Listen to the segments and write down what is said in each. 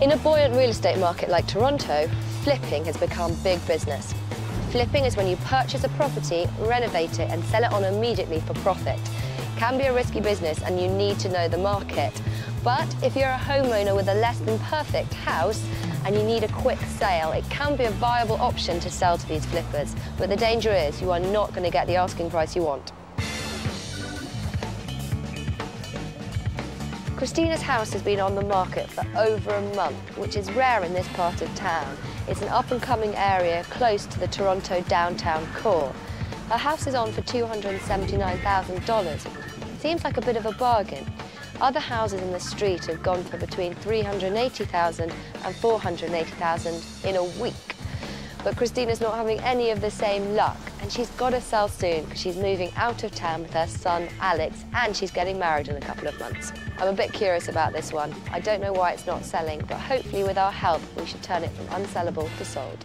In a buoyant real estate market like Toronto, flipping has become big business. Flipping is when you purchase a property, renovate it and sell it on immediately for profit. Can be a risky business and you need to know the market. But if you're a homeowner with a less than perfect house and you need a quick sale, it can be a viable option to sell to these flippers. But the danger is you are not going to get the asking price you want. Christina's house has been on the market for over a month, which is rare in this part of town. It's an up-and-coming area close to the Toronto downtown core. Her house is on for $279,000. Seems like a bit of a bargain. Other houses in the street have gone for between $380,000 and $480,000 in a week. But Christina's not having any of the same luck, and she's got to sell soon because she's moving out of town with her son, Alex, and she's getting married in a couple of months. I'm a bit curious about this one. I don't know why it's not selling, but hopefully with our help, we should turn it from unsellable to sold.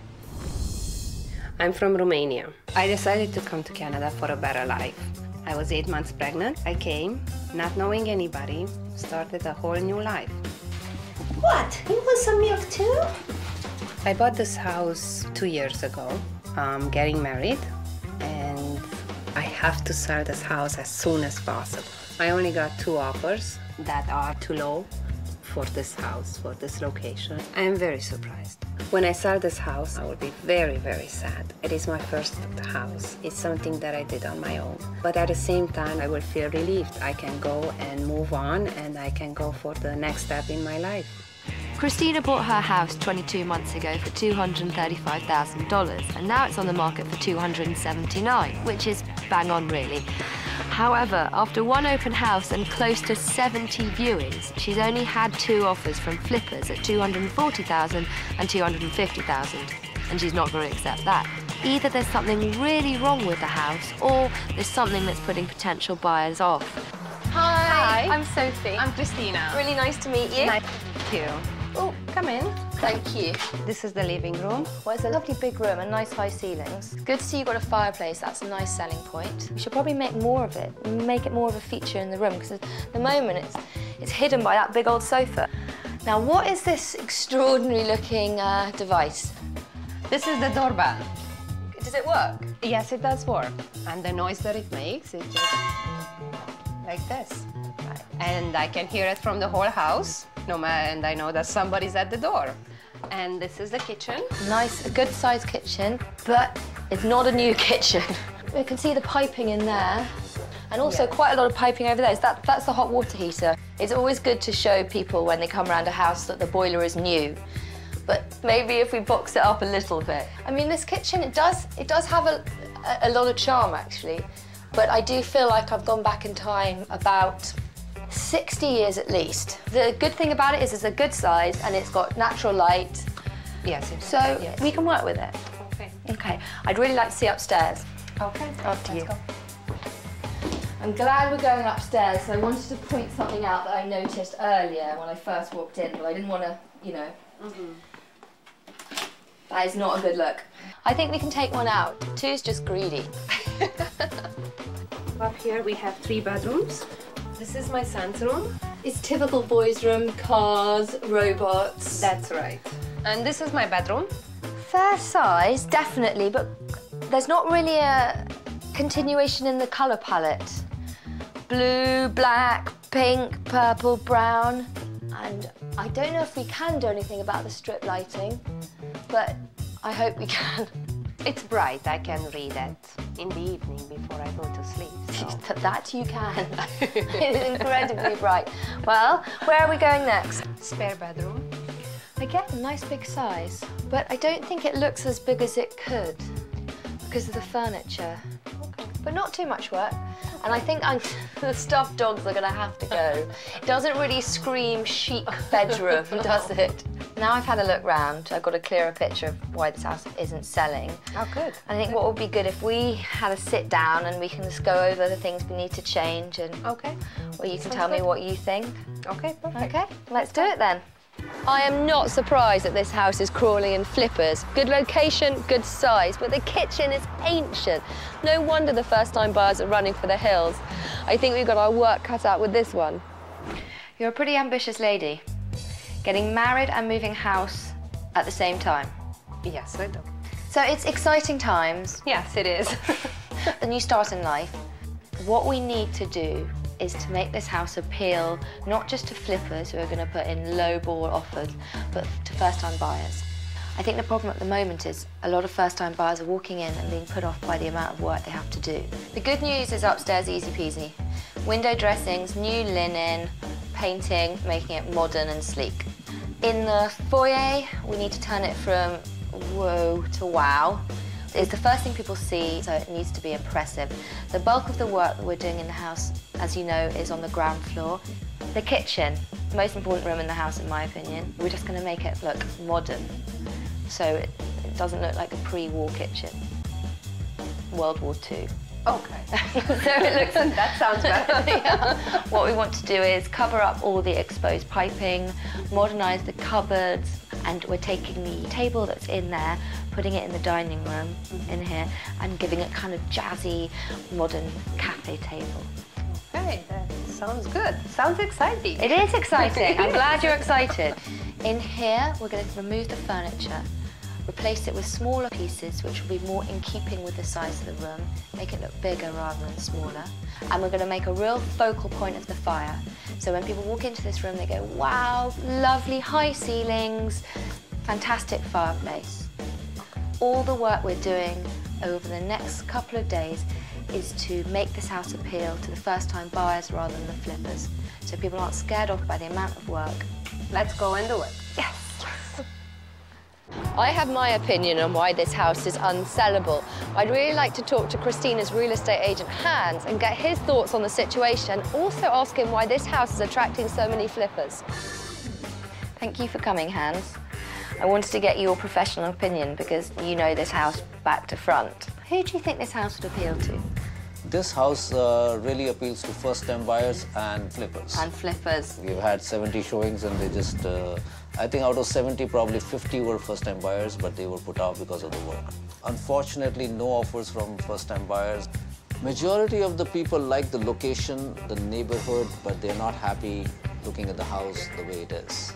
I'm from Romania. I decided to come to Canada for a better life. I was eight months pregnant. I came, not knowing anybody, started a whole new life. What? You want some milk too? I bought this house two years ago, um, getting married, and I have to sell this house as soon as possible. I only got two offers that are too low for this house, for this location. I am very surprised. When I sell this house, I will be very, very sad. It is my first house. It's something that I did on my own. But at the same time, I will feel relieved. I can go and move on and I can go for the next step in my life. Christina bought her house 22 months ago for $235,000 and now it's on the market for 279, which is bang on really. However, after one open house and close to 70 viewings, she's only had two offers from flippers at $240,000 and $250,000, and she's not going to accept that. Either there's something really wrong with the house or there's something that's putting potential buyers off. Hi. Hi. I'm Sofie. I'm Christina. Really nice to meet you. Nice to meet you. Oh, come in. Thank you. This is the living room. Well, it's a lovely big room and nice high ceilings. Good to see you've got a fireplace. That's a nice selling point. We should probably make more of it, make it more of a feature in the room because at the moment it's, it's hidden by that big old sofa. Now, what is this extraordinary looking uh, device? This is the doorbell. Does it work? Yes, it does work. And the noise that it makes is just like this. And I can hear it from the whole house, no matter, and I know that somebody's at the door. And this is the kitchen. Nice, a good sized kitchen, but it's not a new kitchen. We can see the piping in there. And also Yeah. quite a lot of piping over there. Is that, that's the hot water heater. It's always good to show people when they come around a house that the boiler is new. But maybe if we box it up a little bit. I mean, this kitchen, it does, it does have a, a, a lot of charm, actually. But I do feel like I've gone back in time about 60 years at least. The good thing about it is it's a good size and it's got natural light. Yes, So yes. we can work with it. Okay. Okay, I'd really like to see upstairs. Okay. After let's you. go. I'm glad we're going upstairs. So I wanted to point something out that I noticed earlier when I first walked in, but I didn't want to, you know. Mm -hmm. That is not a good look. I think we can take one out. Two's just greedy. Up here we have three bedrooms. This is my son's room. It's typical boys' room, cars, robots. That's right. And this is my bedroom. fair size, definitely, but there's not really a continuation in the colour palette. Blue, black, pink, purple, brown. And I don't know if we can do anything about the strip lighting, but I hope we can. It's bright. I can read it in the evening before I go to sleep. So. That- that you can. it's incredibly bright. Well, where are we going next? Spare bedroom. Again, a nice big size, but I don't think it looks as big as it could because of the furniture. But not too much work. And I think I'm, the stuffed dogs are going to have to go. It doesn't really scream chic bedroom, does it? Now I've had a look round, I've got a clearer picture of why this house isn't selling. Oh, good. I think what would be good if we had a sit down and we can just go over the things we need to change and Okay. well, you can Sounds tell me what you think. Okay, perfect. Okay, let's do it then. I am not surprised that this house is crawling in flippers. Good location, good size, but the kitchen is ancient. No wonder the first time buyers are running for the hills. I think we've got our work cut out with this one. You're a pretty ambitious lady. getting married and moving house at the same time. Yes, I do. So it's exciting times, Yes, it is. a new start in life. What we need to do is to make this house appeal not just to flippers who are going to put in low ball offers, but to first time buyers. I think the problem at the moment is a lot of first time buyers are walking in and being put off by the amount of work they have to do. The good news is upstairs easy peasy. Window dressings, new linen, painting, making it modern and sleek. In the foyer, we need to turn it from whoa to wow. It's the first thing people see, so it needs to be impressive. The bulk of the work that we're doing in the house, as you know, is on the ground floor. The kitchen, most important room in the house, in my opinion. We're just going to make it look modern, so it, it doesn't look like a pre-war kitchen. World War II. okay. so it looks that sounds better. yeah. What we want to do is cover up all the exposed piping, modernise the cupboards, and we're taking the table that's in there, putting it in the dining room in here, and giving it kind of jazzy, modern cafe table. Okay, that sounds good. Sounds exciting. It is exciting. I'm glad you're excited. In here, we're going to remove the furniture, replace it with smaller pieces, which will be more in keeping with the size of the room, make it look bigger rather than smaller. And we're going to make a real focal point of the fire. So when people walk into this room, they go, wow, lovely high ceilings, fantastic fireplace. All the work we're doing over the next couple of days is to make this house appeal to the first-time buyers rather than the flippers. So people aren't scared off by the amount of work. Let's go and do it. Yes. I have my opinion on why this house is unsellable. I'd really like to talk to Christina's real estate agent, Hans, and get his thoughts on the situation. Also ask him why this house is attracting so many flippers. Thank you for coming, Hans. I wanted to get your professional opinion because you know this house back to front. Who do you think this house would appeal to? This house uh, really appeals to first-time buyers and flippers. And flippers. We've had 70 showings and they just, uh, I think out of 70, probably 50 were first-time buyers, but they were put off because of the work. Unfortunately, no offers from first-time buyers. Majority of the people like the location, the neighborhood, but they're not happy looking at the house the way it is.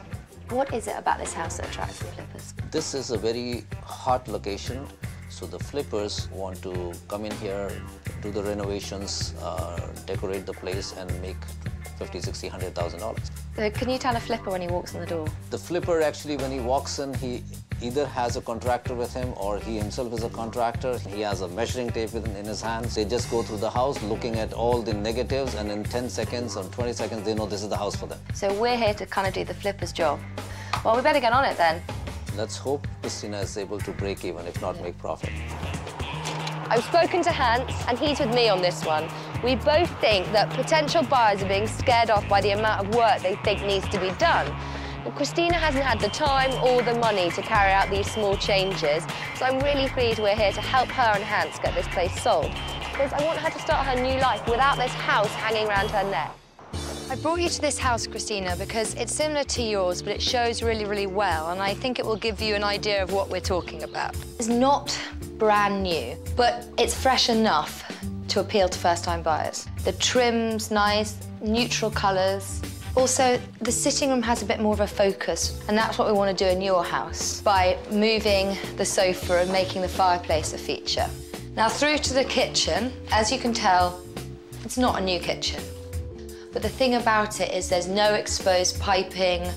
What is it about this house that attracts the flippers? This is a very hot location, so the flippers want to come in here, do the renovations, uh, decorate the place, and make 50, 60, 100,000 dollars. So can you tell a flipper when he walks in the door? The flipper actually, when he walks in, he either has a contractor with him or he himself is a contractor. He has a measuring tape in, his hands. They just go through the house looking at all the negatives, and in 10 seconds or 20 seconds, they know this is the house for them. So we're here to kind of do the flipper's job. Well, we better get on it then. Let's hope Christina is able to break even, if not make profit. I've spoken to Hans, and he's with me on this one. We both think that potential buyers are being scared off by the amount of work they think needs to be done. But Christina hasn't had the time or the money to carry out these small changes, so I'm really pleased we're here to help her and Hans get this place sold. Because I want her to start her new life without this house hanging around her neck. I brought you to this house, Christina, because it's similar to yours, but it shows really, really well, and I think it will give you an idea of what we're talking about. It's not brand new, but it's fresh enough to appeal to first-time buyers. The trim's nice, neutral colours. Also, the sitting room has a bit more of a focus, and that's what we want to do in your house by moving the sofa and making the fireplace a feature. Now, through to the kitchen, as you can tell, it's not a new kitchen. But the thing about it is there's no exposed piping.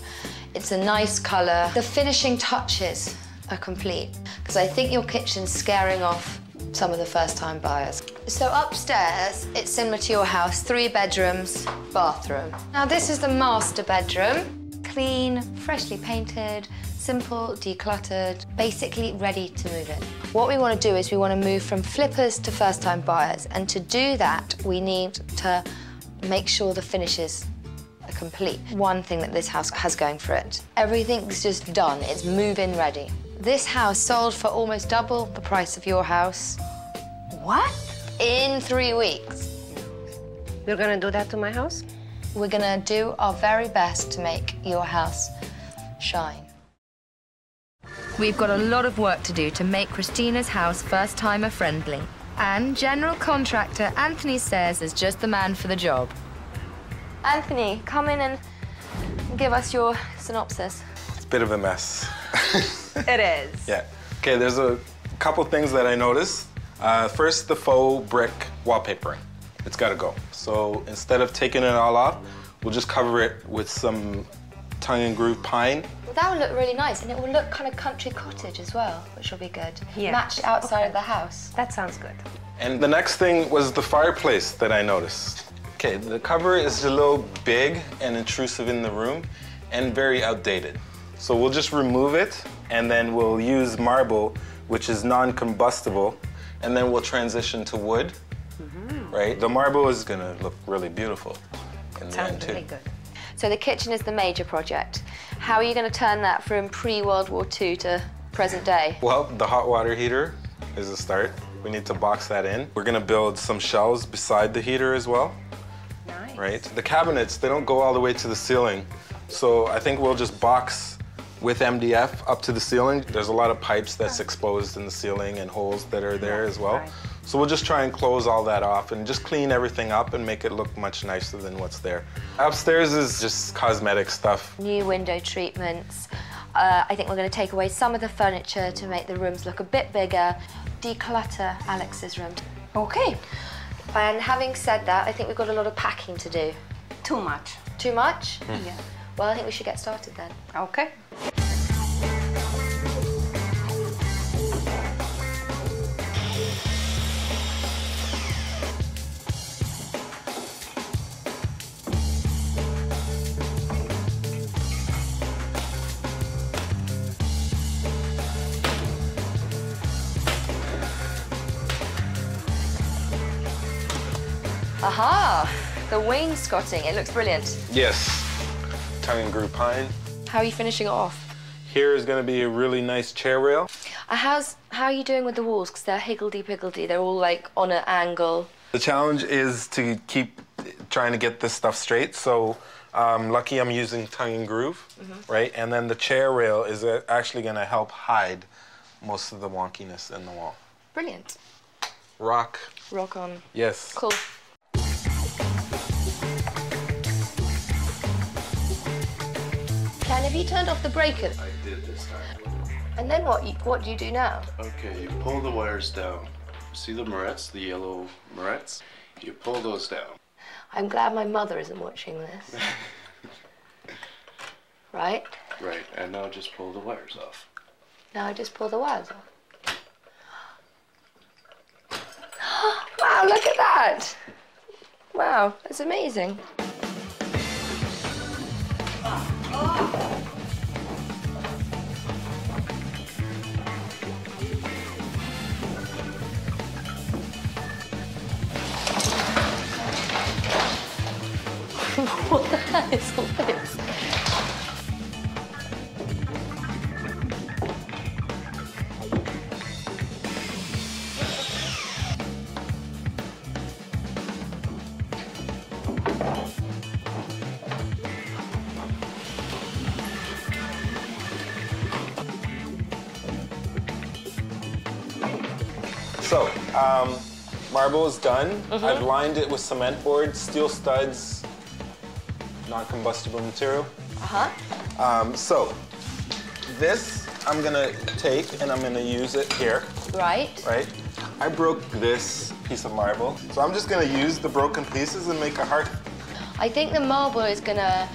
It's a nice colour. The finishing touches are complete because I think your kitchen's scaring off some of the first-time buyers. So upstairs, it's similar to your house, three bedrooms, bathroom. Now this is the master bedroom. Clean, freshly painted, simple, decluttered, basically ready to move in. What we want to do is we want to move from flippers to first-time buyers. And to do that, we need to make sure the finishes are complete. One thing that this house has going for it. Everything's just done, it's move-in ready. This house sold for almost double the price of your house. What? In three weeks. You're gonna do that to my house? We're gonna do our very best to make your house shine. We've got a lot of work to do to make Christina's house first-timer friendly. And general contractor Anthony says is just the man for the job. Anthony, come in and give us your synopsis. It's a bit of a mess. It is. yeah. Okay, there's a couple things that I noticed. Uh, first, the faux brick wallpapering. It's got to go. So instead of taking it all off, we'll just cover it with some tongue and groove pine. Well, that will look really nice, and it will look kind of country cottage as well, which will be good. Yeah. Match outside Okay. of the house. That sounds good. And the next thing was the fireplace that I noticed. Okay, the cover is a little big and intrusive in the room and very outdated. So we'll just remove it and then we'll use marble, which is non-combustible, and then we'll transition to wood, mm-hmm. right? The marble is gonna look really beautiful in the end Sounds too. really good. So the kitchen is the major project. How are you going to turn that from pre-World War II to present day? Well, the hot water heater is a start. We need to box that in. We're gonna build some shelves beside the heater as well. Nice. right? The cabinets, they don't go all the way to the ceiling. So I think we'll just box with MDF up to the ceiling. There's a lot of pipes that's exposed in the ceiling and holes that are there as well. right. So we'll just try and close all that off and just clean everything up and make it look much nicer than what's there. Upstairs is just cosmetic stuff. New window treatments. Uh, I think we're going to take away some of the furniture to make the rooms look a bit bigger. Declutter Alex's room. Okay. And having said that, I think we've got a lot of packing to do. Too much. Too much? Yeah. Well, I think we should get started then. Okay. Aha! The wainscoting. It looks brilliant. Yes, tongue and groove pine. How are you finishing it off? Here is gonna be a really nice chair rail. Uh, how's how are you doing with the walls? Because they're higgledy piggledy. They're all like on an angle. The challenge is to keep trying to get this stuff straight. So um, lucky I'm using tongue and groove, right? And then the chair rail is uh, actually going to help hide most of the wonkiness in the wall. Brilliant. Rock, Rock on. yes. Cool. Ken, have you turned off the breaker? I did this time. And then what? You, what do you do now? Okay, you pull the wires down. See the marrettes, the yellow marrettes? You pull those down. I'm glad my mother isn't watching this. right? Right, and now just pull the wires off. Now I just pull the wires off. wow, look at that! Wow, that's amazing. Oh, what the hell is all this? So, um, marble is done. I've lined it with cement board, steel studs, non-combustible material. Uh-huh. Um, so, this I'm gonna take and I'm gonna use it here. Right. right? I broke this piece of marble, so I'm just gonna use the broken pieces and make a heart. I think the marble is gonna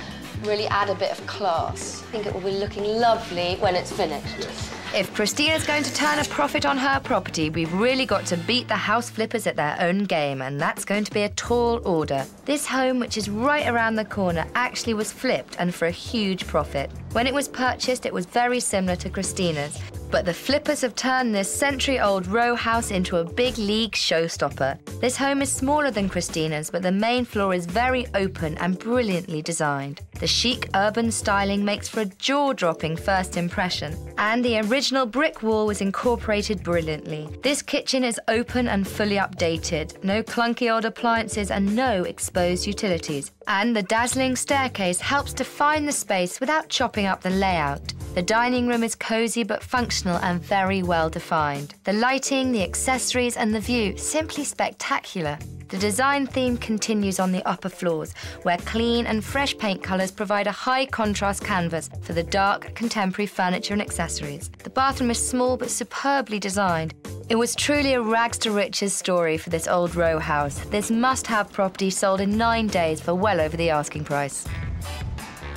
really add a bit of class. I think it will be looking lovely when it's finished. If Christina's going to turn a profit on her property, we've really got to beat the house flippers at their own game, and that's going to be a tall order. This home, which is right around the corner, actually was flipped and for a huge profit. When it was purchased, it was very similar to Christina's, but the flippers have turned this century old row house into a big league showstopper. This home is smaller than Christina's, but the main floor is very open and brilliantly designed. The chic urban styling makes for a jaw dropping first impression, and the original brick wall was incorporated brilliantly. This kitchen is open and fully updated, no clunky old appliances, and no exposed utilities. And the dazzling staircase helps define the space without chopping up the layout. The dining room is cozy but functional and very well defined. The lighting, the accessories, and the view simply spectacular. The design theme continues on the upper floors, where clean and fresh paint colours provide a high contrast canvas for the dark, contemporary furniture and accessories. The bathroom is small but superbly designed. It was truly a rags to riches story for this old row house. This must have property sold in nine days for well over the asking price.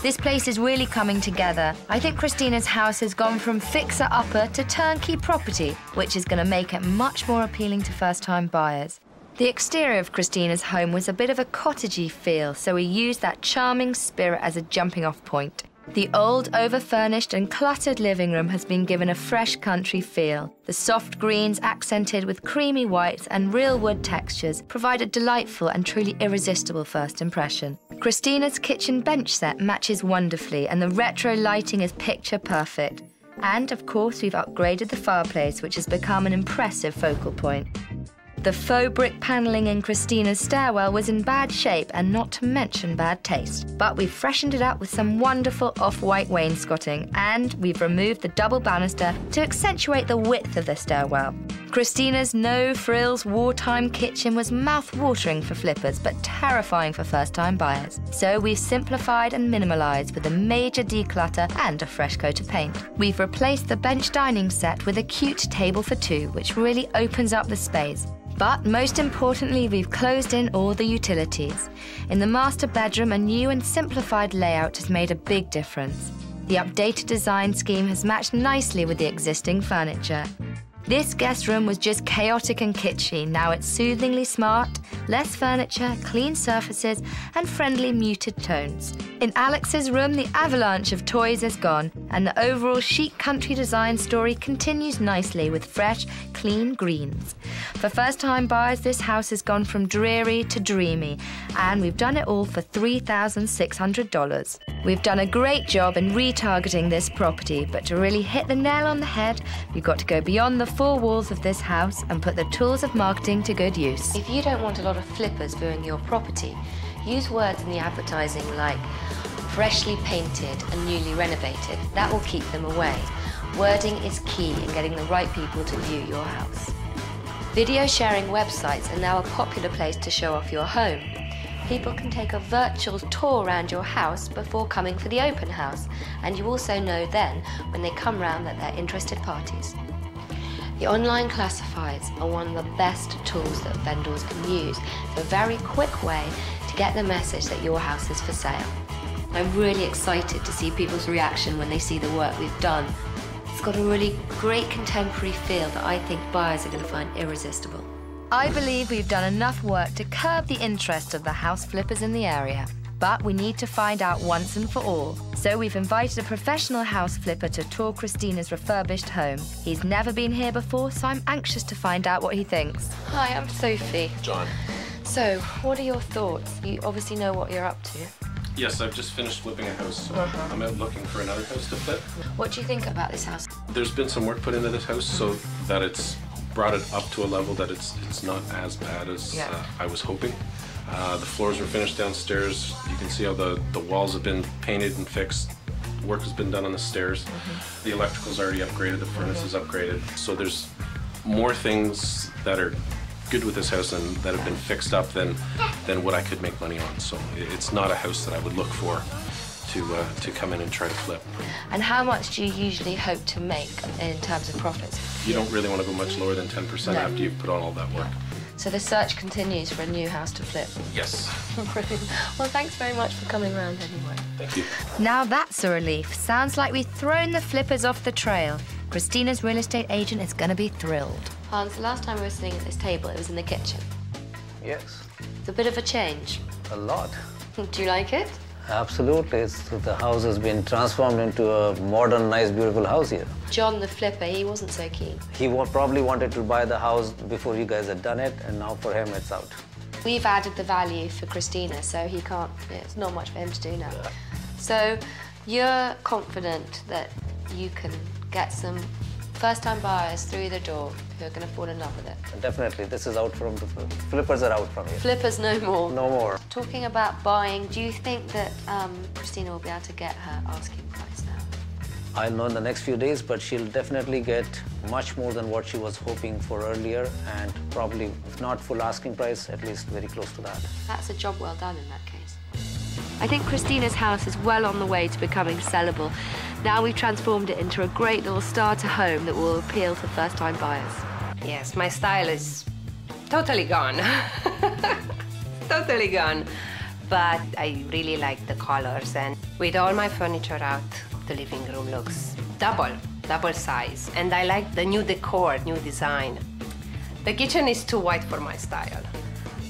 This place is really coming together. I think Christina's house has gone from fixer upper to turnkey property, which is going to make it much more appealing to first time buyers. The exterior of Christina's home was a bit of a cottagey feel, so we used that charming spirit as a jumping off point. The old, over-furnished and cluttered living room has been given a fresh country feel. The soft greens accented with creamy whites and real wood textures provide a delightful and truly irresistible first impression. Christina's kitchen bench set matches wonderfully and the retro lighting is picture perfect. And of course, we've upgraded the fireplace, which has become an impressive focal point. The faux brick panelling in Christina's stairwell was in bad shape and not to mention bad taste. But we've freshened it up with some wonderful off-white wainscoting and we've removed the double banister to accentuate the width of the stairwell. Christina's no-frills wartime kitchen was mouth-watering for flippers but terrifying for first-time buyers. So we've simplified and minimalised with a major declutter and a fresh coat of paint. We've replaced the bench dining set with a cute table for two, which really opens up the space. But most importantly, we've closed in all the utilities. In the master bedroom, a new and simplified layout has made a big difference. The updated design scheme has matched nicely with the existing furniture. This guest room was just chaotic and kitschy. Now it's soothingly smart, less furniture, clean surfaces, and friendly muted tones. In Alex's room, the avalanche of toys is gone, and the overall chic country design story continues nicely with fresh, clean greens. For first time buyers, this house has gone from dreary to dreamy, and we've done it all for $3,600. We've done a great job in retargeting this property, but to really hit the nail on the head, we've got to go beyond the four walls of this house and put the tools of marketing to good use. If you don't want a lot of flippers viewing your property, use words in the advertising like freshly painted and newly renovated. That will keep them away. Wording is key in getting the right people to view your house. Video sharing websites are now a popular place to show off your home. People can take a virtual tour around your house before coming for the open house, and you also know then when they come round that they're interested parties. The online classifieds are one of the best tools that vendors can use. It's a very quick way to get the message that your house is for sale. I'm really excited to see people's reaction when they see the work we've done. It's got a really great contemporary feel that I think buyers are going to find irresistible. I believe we've done enough work to curb the interest of the house flippers in the area. But we need to find out once and for all. So we've invited a professional house flipper to tour Christina's refurbished home. He's never been here before, so I'm anxious to find out what he thinks. Hi, I'm Sofie. John. So, what are your thoughts? You obviously know what you're up to. Yes, I've just finished flipping a house, so I'm out looking for another house to flip. What do you think about this house? There's been some work put into this house so that it's brought it up to a level that it's it's not as bad as Yeah. uh, I was hoping. Uh, the floors were finished downstairs. You can see how the, the walls have been painted and fixed. Work has been done on the stairs. The electrical's already upgraded, the furnace is upgraded. So there's more things that are good with this house and that have been fixed up than than what I could make money on. So it's not a house that I would look for to uh, to come in and try to flip. And how much do you usually hope to make in terms of profits? You don't really want to go much lower than 10% No. after you've put on all that work. So the search continues for a new house to flip. Yes. Brilliant. Well, thanks very much for coming round anyway. Thank you. Now that's a relief. Sounds like we've thrown the flippers off the trail. Christina's real estate agent is going to be thrilled. Hans, the last time we were sitting at this table, it was in the kitchen. Yes, It's a bit of a change. a lot. Do you like it? Absolutely. It's, the house has been transformed into a modern, nice, beautiful house here. John the flipper, he wasn't so keen. He probably wanted to buy the house before you guys had done it, and now for him it's out. We've added the value for Christina, so he can't, it's not much for him to do now. So you're confident that you can get some first-time buyers through the door who are going to fall in love with it. Definitely, this is out from the flippers are out from here. Flippers no more. No more. Talking about buying, do you think that um, Christina will be able to get her asking price now? I'll know in the next few days, but she'll definitely get much more than what she was hoping for earlier, and probably, if not full asking price, at least very close to that. That's a job well done in that case. I think Christina's house is well on the way to becoming sellable. Now we've transformed it into a great little starter home that will appeal to first-time buyers. Yes, my style is totally gone. totally gone. But I really like the colors and with all my furniture out, the living room looks double, double size. And I like the new decor, new design. The kitchen is too white for my style.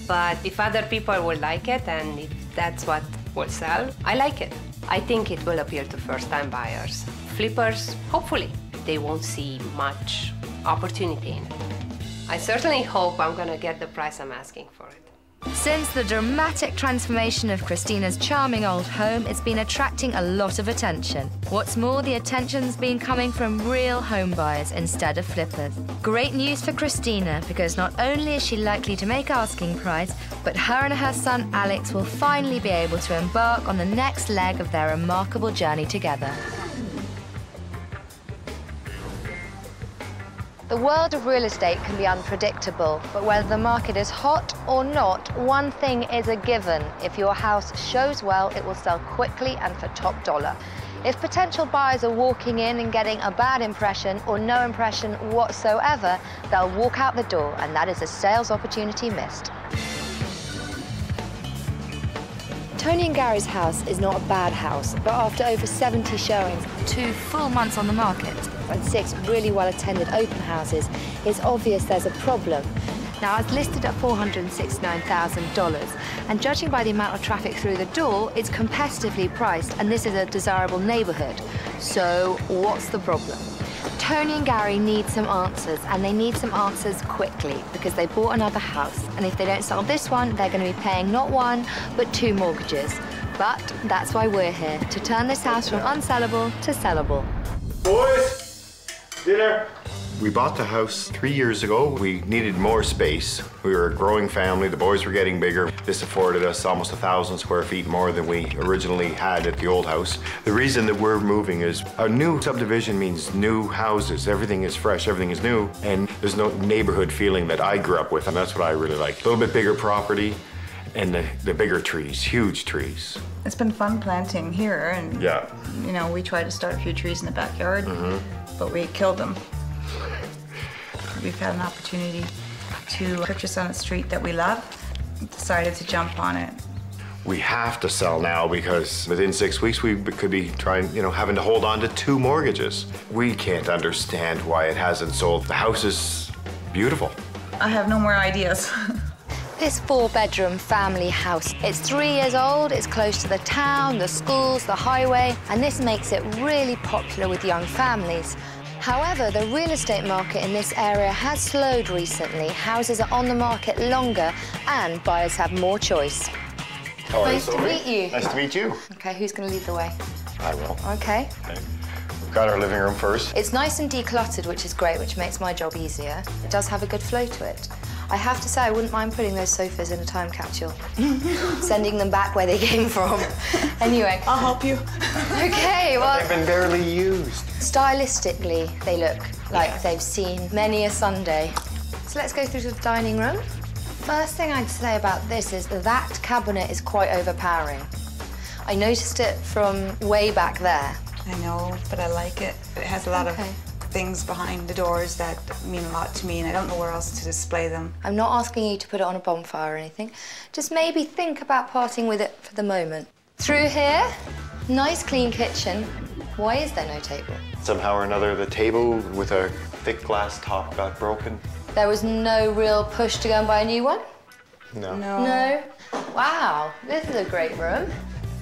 But if other people will like it and if that's what will sell, I like it. I think it will appeal to first-time buyers. Flippers, hopefully, they won't see much opportunity in it. I certainly hope I'm gonna get the price I'm asking for it. Since the dramatic transformation of Christina's charming old home, it's been attracting a lot of attention. What's more, the attention's been coming from real home buyers instead of flippers. Great news for Christina, because not only is she likely to make asking price, but her and her son Alex will finally be able to embark on the next leg of their remarkable journey together. The world of real estate can be unpredictable, but whether the market is hot or not, one thing is a given. If your house shows well, it will sell quickly and for top dollar. If potential buyers are walking in and getting a bad impression or no impression whatsoever, they'll walk out the door, and that is a sales opportunity missed. Toni and Gary's house is not a bad house, but after over 70 showings, Two full months on the market. and six really well-attended open houses, it's obvious there's a problem. Now, it's listed at $469,000, and judging by the amount of traffic through the door, it's competitively priced, and this is a desirable neighborhood. So, what's the problem? Toni and Gary need some answers, and they need some answers quickly because they bought another house, and if they don't sell this one, they're going to be paying not one, but two mortgages. But that's why we're here, to turn this house from unsellable to sellable. Boys, dinner. We bought the house three years ago. We needed more space. We were a growing family. The boys were getting bigger. This afforded us almost a thousand square feet more than we originally had at the old house. The reason that we're moving is a new subdivision means new houses. Everything is fresh, everything is new, and there's no neighborhood feeling that I grew up with, and that's what I really like. A little bit bigger property and the, the bigger trees, huge trees. It's been fun planting here, and Yeah. you know, we tried to start a few trees in the backyard, mm-hmm. but we killed them. We've had an opportunity to purchase on a street that we love. Decided to jump on it. We have to sell now because within six weeks we could be trying, you know, having to hold on to two mortgages. We can't understand why it hasn't sold. The house is beautiful. I have no more ideas. This four-bedroom family house, it's three years old, it's close to the town, the schools, the highway, and this makes it really popular with young families. However, the real estate market in this area has slowed recently. Houses are on the market longer and buyers have more choice. Hello, Nice to meet you. Nice to meet you. Okay, who's going to lead the way? I will. Okay. We've got our living room first. It's nice and decluttered, which is great, which makes my job easier. It does have a good flow to it. I have to say, I wouldn't mind putting those sofas in a time capsule, sending them back where they came from. anyway. I'll help you. Okay, well, They've been barely used. stylistically, they look like they've seen many a Sunday. So let's go through to the dining room. First thing I'd say about this is that cabinet is quite overpowering. I noticed it from way back there. I know, but I like it. It has a lot Okay. of things behind the doors that mean a lot to me, and I don't know where else to display them. I'm not asking you to put it on a bonfire or anything. Just maybe think about parting with it for the moment. Through here, nice clean kitchen. Why is there no table? Somehow or another, the table with a thick glass top got broken. There was no real push to go and buy a new one? No. No. no. Wow, this is a great room.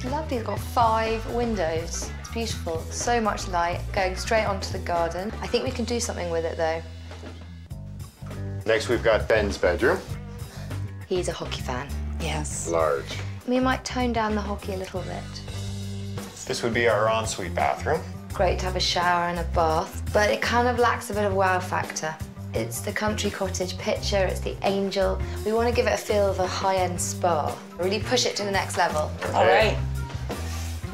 Lovely. It's got five windows. It's beautiful. So much light going straight onto the garden. I think we can do something with it though. Next, we've got Ben's bedroom. He's a hockey fan. Yes. Large. We might tone down the hockey a little bit. This would be our ensuite bathroom. Great to have a shower and a bath, but it kind of lacks a bit of wow factor. It's the country cottage picture, it's the angel. We want to give it a feel of a high-end spa. Really push it to the next level. All right.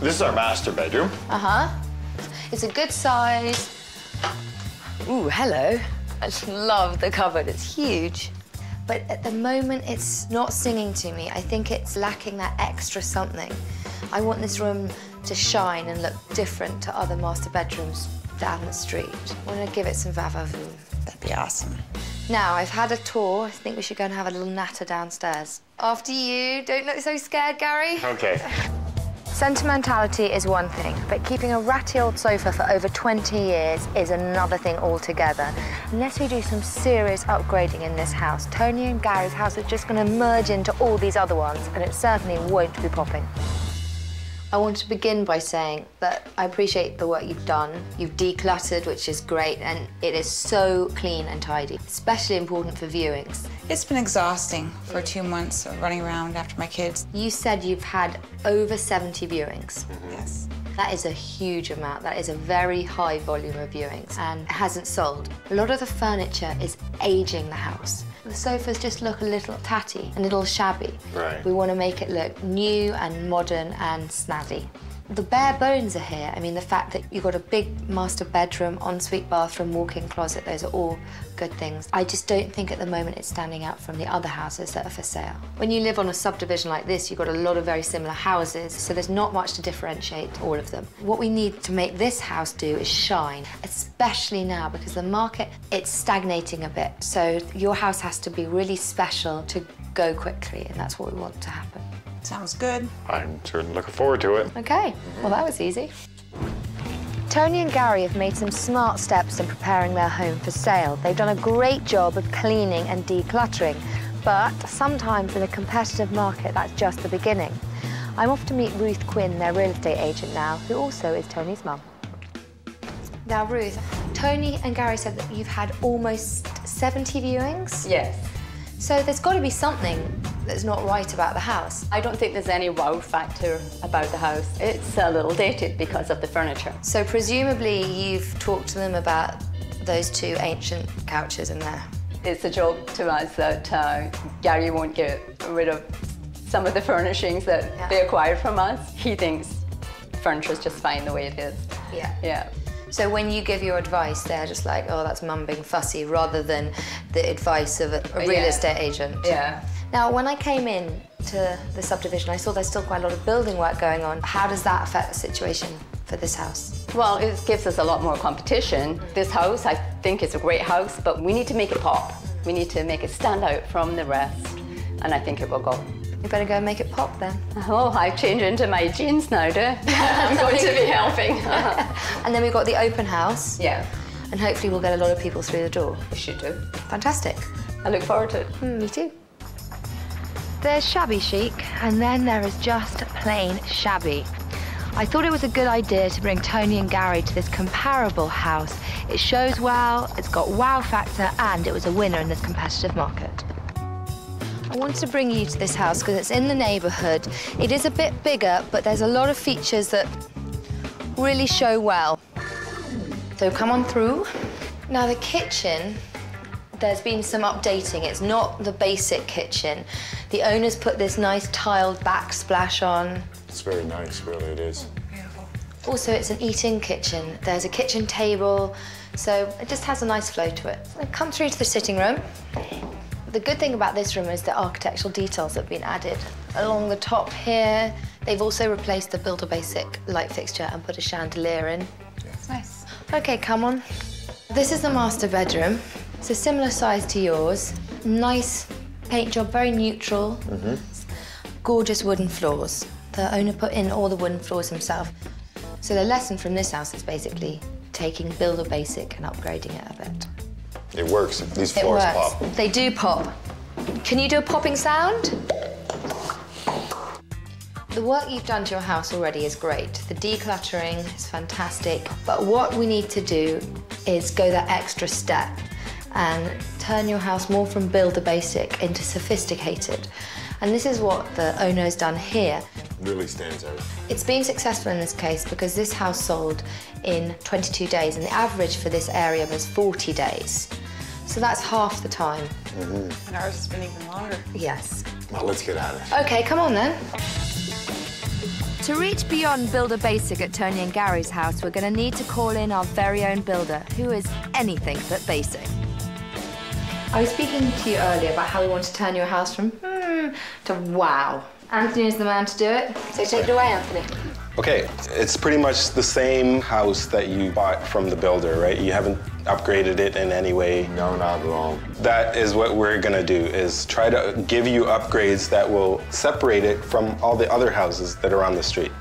This is our master bedroom. Uh-huh. It's a good size. Ooh, hello. I just love the cupboard. It's huge. But at the moment, it's not singing to me. I think it's lacking that extra something. I want this room to shine and look different to other master bedrooms down the street. I want to give it some va-va-voom. That'd be awesome. Now, I've had a tour. I think we should go and have a little natter downstairs. After you. Don't look so scared, Gary. Okay. Sentimentality is one thing, but keeping a ratty old sofa for over 20 years is another thing altogether. Unless we do some serious upgrading in this house, Toni and Gary's house is just going to merge into all these other ones, and it certainly won't be popping. I want to begin by saying that I appreciate the work you've done. You've decluttered, which is great, and it is so clean and tidy, especially important for viewings. It's been exhausting for two months of running around after my kids. You said you've had over 70 viewings. Mm-hmm. Yes. That is a huge amount. That is a very high volume of viewings and it hasn't sold. A lot of the furniture is aging the house. The sofas just look a little tatty, a little shabby. Right. We want to make it look new and modern and snazzy. The bare bones are here. I mean, the fact that you've got a big master bedroom, ensuite bathroom, walk-in closet, those are all good things. I just don't think at the moment it's standing out from the other houses that are for sale. When you live on a subdivision like this, you've got a lot of very similar houses, so there's not much to differentiate all of them. What we need to make this house do is shine, especially now because the market, it's stagnating a bit. So your house has to be really special to go quickly, and that's what we want to happen. Sounds good. I'm certainly looking forward to it. Okay, well that was easy. Toni and Gary have made some smart steps in preparing their home for sale. They've done a great job of cleaning and decluttering, but sometimes in a competitive market, that's just the beginning. I'm off to meet Ruth Quinn, their real estate agent now, who also is Toni's mum. Now, Ruth, Toni and Gary said that you've had almost 70 viewings? Yes. So there's got to be something that's not right about the house. I don't think there's any wow factor about the house. It's a little dated because of the furniture. So presumably you've talked to them about those two ancient couches in there. It's a joke to us that uh, Gary won't get rid of some of the furnishings that Yeah. they acquired from us. He thinks furniture's just fine the way it is. Yeah. Yeah. So when you give your advice, they're just like, oh, that's mum being fussy, rather than the advice of a, a real Yeah. estate agent. Yeah. Now, when I came in to the subdivision, I saw there's still quite a lot of building work going on. How does that affect the situation for this house? Well, it gives us a lot more competition. This house, I think, is a great house, but we need to make it pop. We need to make it stand out from the rest, and I think it will go. You better go and make it pop then. Oh, I change into my jeans now, do? I'm going to be helping. And then we've got the open house, yeah, and hopefully we'll get a lot of people through the door. we should do. Fantastic. I look forward to it. Mm, me too. There's shabby chic, and then there is just plain shabby. I thought it was a good idea to bring Toni and Gary to this comparable house. It shows well, it's got wow factor, and it was a winner in this competitive market. I wanted to bring you to this house because it's in the neighbourhood. It is a bit bigger, but there's a lot of features that really show well. So come on through. Now the kitchen there's been some updating. It's not the basic kitchen. The owners put this nice tiled backsplash on. It's very nice, really, it is. Oh, beautiful. Also, it's an eating kitchen. There's a kitchen table, so it just has a nice flow to it. So come through to the sitting room. The good thing about this room is the architectural details that have been added. Along the top here, they've also replaced the Builder Basic light fixture and put a chandelier in. It's nice. Okay, come on. This is the master bedroom. It's a similar size to yours. Nice paint job, very neutral. Mhm. Gorgeous wooden floors. The owner put in all the wooden floors himself. So the lesson from this house is basically taking Builder Basic and upgrading it a bit. It works. These It floors works. pop. They do pop. Can you do a popping sound? The work you've done to your house already is great. The decluttering is fantastic. But what we need to do is go that extra step and turn your house more from builder basic into sophisticated. And this is what the owner has done here. Really stands out. It's been successful in this case because this house sold in 22 days and the average for this area was 40 days. So that's half the time. Mm-hmm. And ours has been even longer. Yes. Well, let's get at it. Okay, come on then. To reach beyond Builder Basic at Toni and Gary's house, we're going to need to call in our very own builder, who is anything but basic. I was speaking to you earlier about how we want to turn your house from hmm to wow. Anthony is the man to do it, so take it away, Anthony. Okay, it's pretty much the same house that you bought from the builder, right? You haven't upgraded it in any way. No, not at all. That is what we're gonna do, is try to give you upgrades that will separate it from all the other houses that are on the street.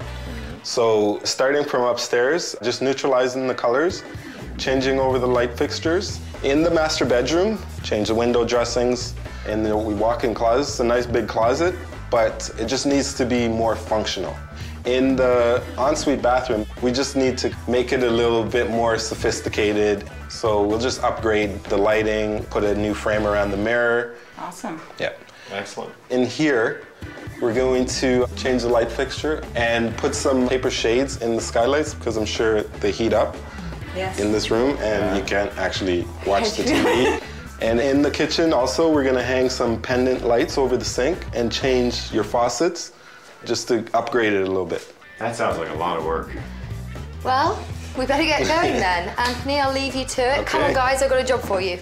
So starting from upstairs, just neutralizing the colors, changing over the light fixtures. In the master bedroom, change the window dressings. In the walk-in closet, it's a nice big closet, but it just needs to be more functional. In the ensuite bathroom, we just need to make it a little bit more sophisticated. So we'll just upgrade the lighting, put a new frame around the mirror. Awesome. Yeah. Excellent. In here, we're going to change the light fixture and put some paper shades in the skylights because I'm sure they heat up Yes. in this room and you can't actually watch the TV. And in the kitchen also, we're gonna hang some pendant lights over the sink and change your faucets just to upgrade it a little bit. That sounds like a lot of work. Well, we better get going then. Anthony, I'll leave you to it. Come on, guys, I've got a job for you.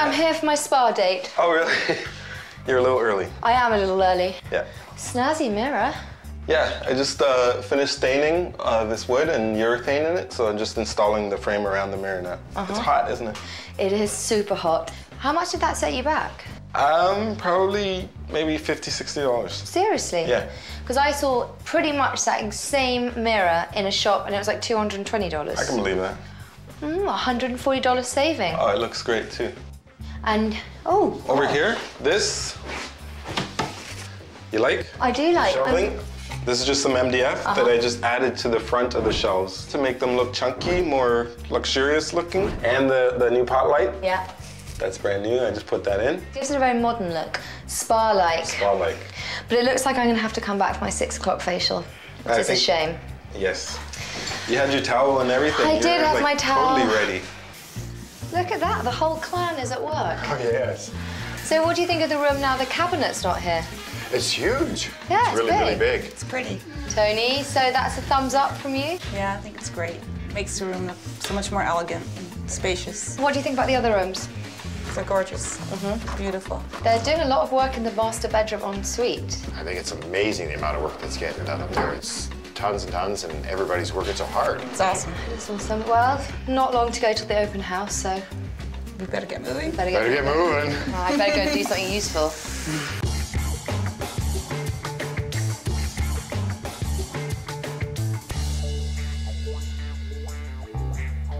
Anthony, I'm here for my spa date. Oh, really? You're a little early. I am a little early. Yeah. Snazzy mirror. Yeah, I just uh, finished staining uh, this wood and urethane in it, so I'm just installing the frame around the mirror now. It's Uh-huh. hot, isn't it? It is super hot. How much did that set you back? Um, probably maybe 50 $60. Seriously? Yeah. Because I saw pretty much that same mirror in a shop and it was like $220. I can believe that. Mm, $140 saving. Oh, it looks great too. And, oh. Over here, this. You like? I do like Shelving. This is just some MDF that Uh-huh. I just added to the front of the shelves to make them look chunky, more luxurious looking. And the, the new pot light, Yeah. that's brand new. I just put that in. Gives it a very modern look. Spa-like. Spa like. But it looks like I'm going to have to come back for my six o'clock facial. Which I is a shame. Yes. You had your towel and everything. I You're, did have like, my towel. Totally ready. Look at that. The whole clan is at work. Oh, yes. So what do you think of the room now the cabinet's not here? It's huge. Yeah, it's it's really, really big. big. It's pretty. Toni, so that's a thumbs up from you. Yeah, I think it's great. Makes the room look so much more elegant and spacious. What do you think about the other rooms? They're gorgeous. Mm-hmm. Beautiful. They're doing a lot of work in the master bedroom en suite. I think it's amazing the amount of work that's getting done up there. It's tons and tons, and everybody's working so hard. It's awesome. It's awesome. Well, not long to go till the open house, so We better get moving. better get, Better get moving. Oh, I better go do something useful.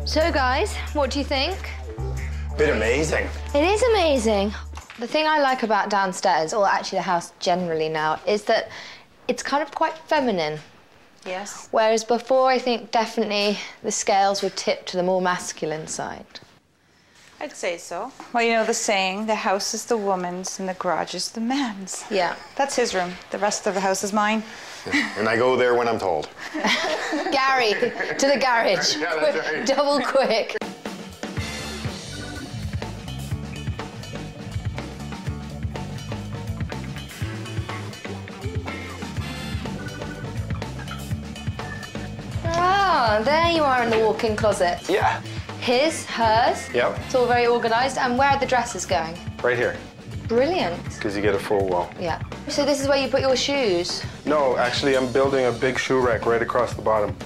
So guys, what do you think? Bit amazing. It is amazing. The thing I like about downstairs, or actually the house generally now, is that it's kind of quite feminine. Yes. Whereas before, I think definitely the scales were tipped to the more masculine side. I'd say so. Well, you know the saying, the house is the woman's and the garage is the man's. Yeah. That's his room. The rest of the house is mine. And I go there when I'm told. Gary, to the garage. Yeah, that's Quick, right. Double quick. Ah, there you are in the walk-in closet. Yeah. His, hers. Yep. It's all very organised. And where are the dresses going? Right here, Brilliant. because you get a full wall. Yeah. So this is where you put your shoes. No, actually, I'm building a big shoe rack right across the bottom.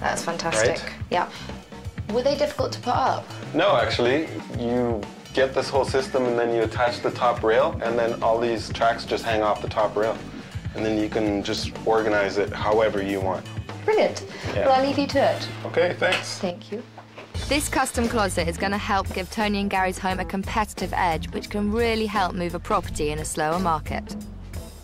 That's fantastic. Right. Yeah. Were they difficult to put up? No, actually, you get this whole system and then you attach the top rail, and then all these tracks just hang off the top rail. And then you can just organize it however you want. Brilliant. Yeah. Well, I'll leave you to it. Okay, thanks. Thank you. This custom closet is going to help give Toni and Gary's home a competitive edge, which can really help move a property in a slower market.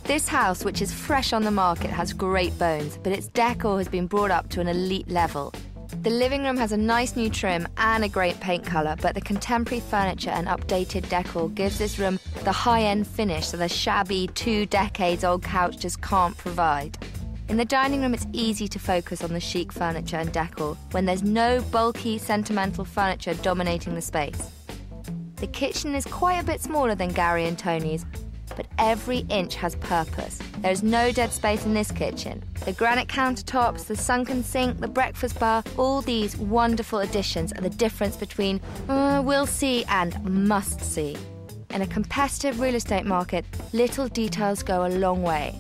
This house, which is fresh on the market, has great bones, but its decor has been brought up to an elite level. The living room has a nice new trim and a great paint colour, but the contemporary furniture and updated decor gives this room the high-end finish that the shabby, two decades old couch just can't provide. In the dining room, it's easy to focus on the chic furniture and decor when there's no bulky, sentimental furniture dominating the space. The kitchen is quite a bit smaller than Gary and Toni's, but every inch has purpose. There's no dead space in this kitchen. The granite countertops, the sunken sink, the breakfast bar, all these wonderful additions are the difference between uh, we'll see and must see. In a competitive real estate market, little details go a long way.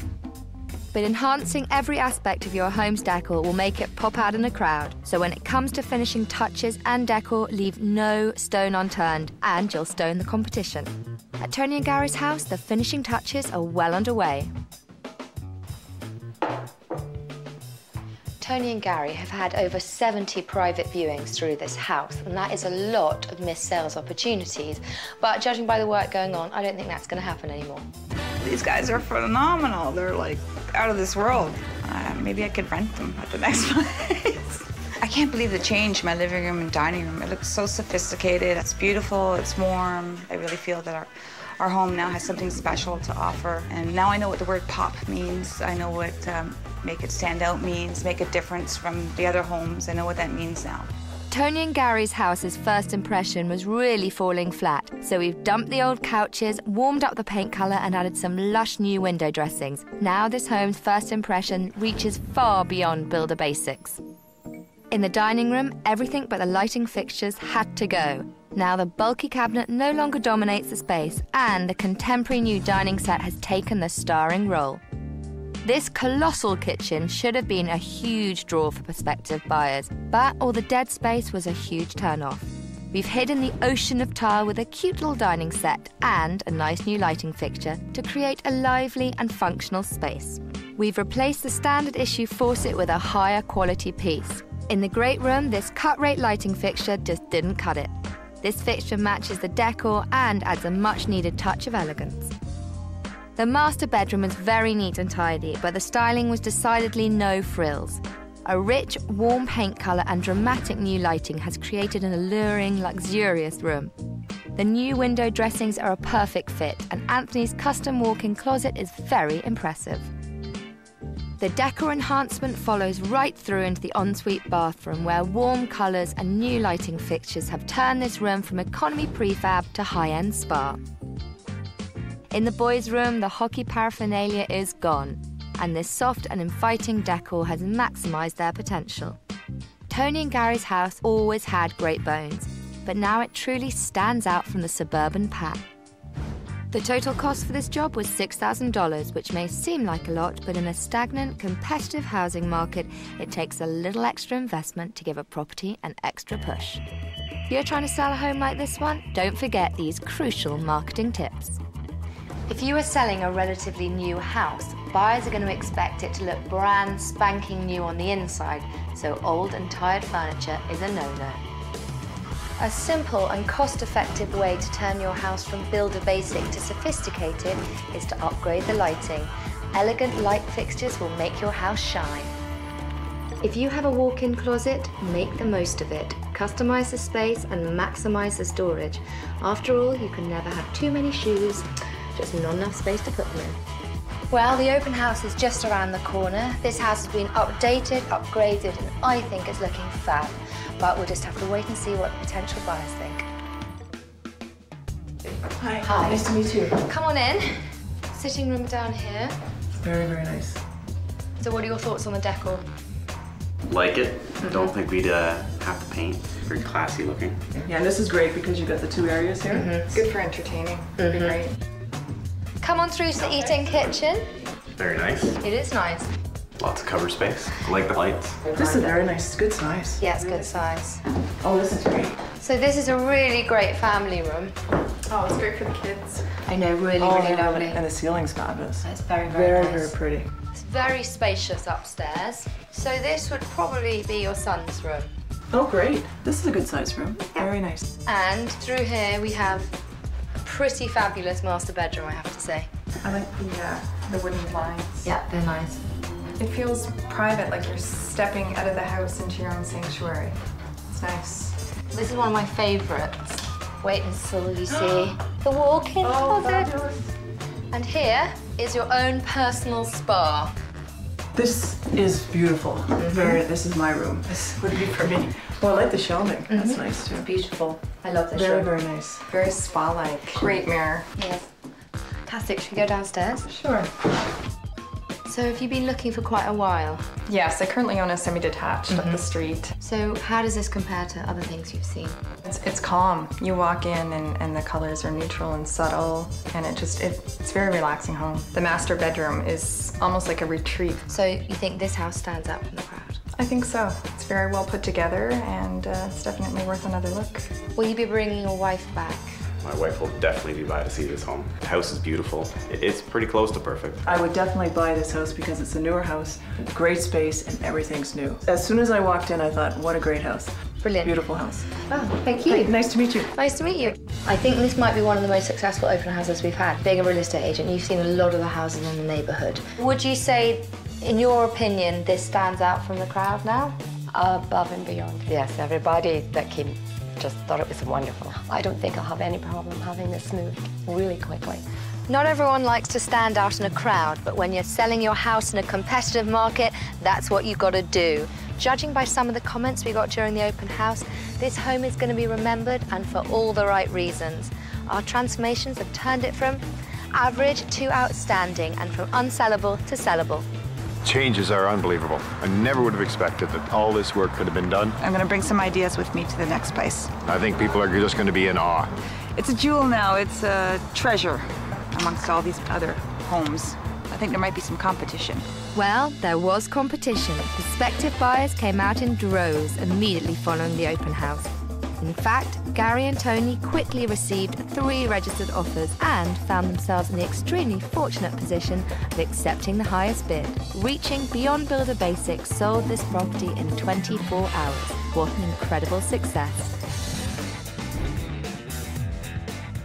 But enhancing every aspect of your home's decor will make it pop out in a crowd. So when it comes to finishing touches and decor, leave no stone unturned, and you'll stone the competition. At Toni and Gary's house, the finishing touches are well underway. Toni and Gary have had over 70 private viewings through this house, and that is a lot of missed sales opportunities. But judging by the work going on, I don't think that's going to happen anymore. These guys are phenomenal. They're like out of this world. Uh, maybe I could rent them at the next place. I can't believe the change in my living room and dining room. It looks so sophisticated. It's beautiful, it's warm. I really feel that our, our home now has something special to offer. And now I know what the word pop means. I know what um, make it stand out means, make a difference from the other homes. I know what that means now. Toni and Gary's house's first impression was really falling flat, so we've dumped the old couches, warmed up the paint colour, and added some lush new window dressings. Now this home's first impression reaches far beyond builder basics. In the dining room, everything but the lighting fixtures had to go. Now the bulky cabinet no longer dominates the space, and the contemporary new dining set has taken the starring role. This colossal kitchen should have been a huge draw for prospective buyers, but all the dead space was a huge turnoff. We've hidden the ocean of tile with a cute little dining set and a nice new lighting fixture to create a lively and functional space. We've replaced the standard issue faucet with a higher quality piece. In the great room, this cut-rate lighting fixture just didn't cut it. This fixture matches the decor and adds a much-needed touch of elegance. The master bedroom is very neat and tidy, but the styling was decidedly no frills. A rich, warm paint colour and dramatic new lighting has created an alluring, luxurious room. The new window dressings are a perfect fit, and Anthony's custom walk-in closet is very impressive. The decor enhancement follows right through into the ensuite bathroom, where warm colours and new lighting fixtures have turned this room from economy prefab to high-end spa. In the boys' room, the hockey paraphernalia is gone, and this soft and inviting decor has maximised their potential. Toni and Gary's house always had great bones, but now it truly stands out from the suburban pack. The total cost for this job was $6,000, which may seem like a lot, but in a stagnant, competitive housing market, it takes a little extra investment to give a property an extra push. If you're trying to sell a home like this one, don't forget these crucial marketing tips. If you are selling a relatively new house, buyers are going to expect it to look brand spanking new on the inside, so old and tired furniture is a no-no. A simple and cost-effective way to turn your house from builder basic to sophisticated is to upgrade the lighting. Elegant light fixtures will make your house shine. If you have a walk-in closet, make the most of it. Customize the space and maximize the storage. After all, you can never have too many shoes, just not enough space to put them in. Well, the open house is just around the corner. This house has been updated, upgraded, and I think it's looking fab. But we'll just have to wait and see what potential buyers think. Hi. Hi. Nice to meet you. Come on in. Sitting room down here. Very, very nice. So what are your thoughts on the decor? Like it. Don't think we'd uh, have to paint. Very classy looking. Yeah, and this is great because you've got the two areas here. It's good for entertaining. It'd be Mhm. great. Come on through to the eating kitchen. Very nice. It is nice. Lots of cover space. I like the lights. This is very nice. It's good size. Yeah, it's good size. Oh, this is great. So this is a really great family room. Oh, it's great for the kids. I know, really, Oh, really yeah, lovely. And the ceiling's fabulous. It's very, very, Very, nice. very pretty. It's very spacious upstairs. So this would probably be your son's room. Oh, great. This is a good size room. Very nice. And through here we have a pretty fabulous master bedroom, I have to say. I like the uh, the wooden blinds. Yeah, they're nice. It feels private, like you're stepping out of the house into your own sanctuary. It's nice. This is one of my favorites. Wait until you see the walk-in Oh, closet. And here is your own personal spa. This is beautiful. Very. This is my room. This would be for me. Well, I like the shelving. That's mm-hmm. nice too. Beautiful. I love this Very, very nice. Very spa-like. Great mirror. Yes. Fantastic. Should we go downstairs? Sure. So have you been looking for quite a while? Yes, I currently own a semi-detached up the mm-hmm. street. So how does this compare to other things you've seen? It's, it's calm. You walk in and, and the colors are neutral and subtle, and it just it, it's very relaxing home. The master bedroom is almost like a retreat. So you think this house stands out from the crowd? I think so. It's very well put together, and uh, it's definitely worth another look. Will you be bringing your wife back? My wife will definitely be by to see this home. The house is beautiful. It's pretty close to perfect. I would definitely buy this house because it's a newer house, great space, and everything's new. As soon as I walked in, I thought, what a great house. Brilliant. Beautiful house. Oh, thank you. Great, Nice to meet you. Nice to meet you. I think this might be one of the most successful open houses we've had. Being a real estate agent, you've seen a lot of the houses in the neighbourhood. Would you say, in your opinion, this stands out from the crowd now? Above and beyond. Yes, everybody that came just thought it was wonderful. I don't think I'll have any problem having this moved really quickly. Not everyone likes to stand out in a crowd, but when you're selling your house in a competitive market, that's what you've got to do. Judging by some of the comments we got during the open house, this home is going to be remembered and for all the right reasons. Our transformations have turned it from average to outstanding and from unsellable to sellable. Changes are unbelievable. I never would have expected that all this work could have been done. I'm gonna bring some ideas with me to the next place. I think people are just going to be in awe. It's a jewel now. It's a treasure amongst all these other homes. I think there might be some competition. Well, there was competition. Prospective buyers came out in droves immediately following the open house. In fact, Gary and Toni quickly received three registered offers and found themselves in the extremely fortunate position of accepting the highest bid. Reaching beyond builder basics sold this property in 24 hours. What an incredible success.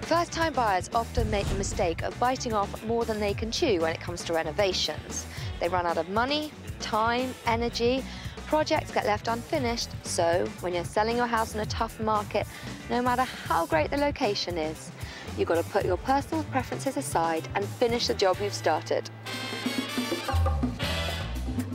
First time buyers often make the mistake of biting off more than they can chew when it comes to renovations. They run out of money, time, energy, projects get left unfinished. So, when you're selling your house in a tough market, no matter how great the location is, you've got to put your personal preferences aside and finish the job you've started.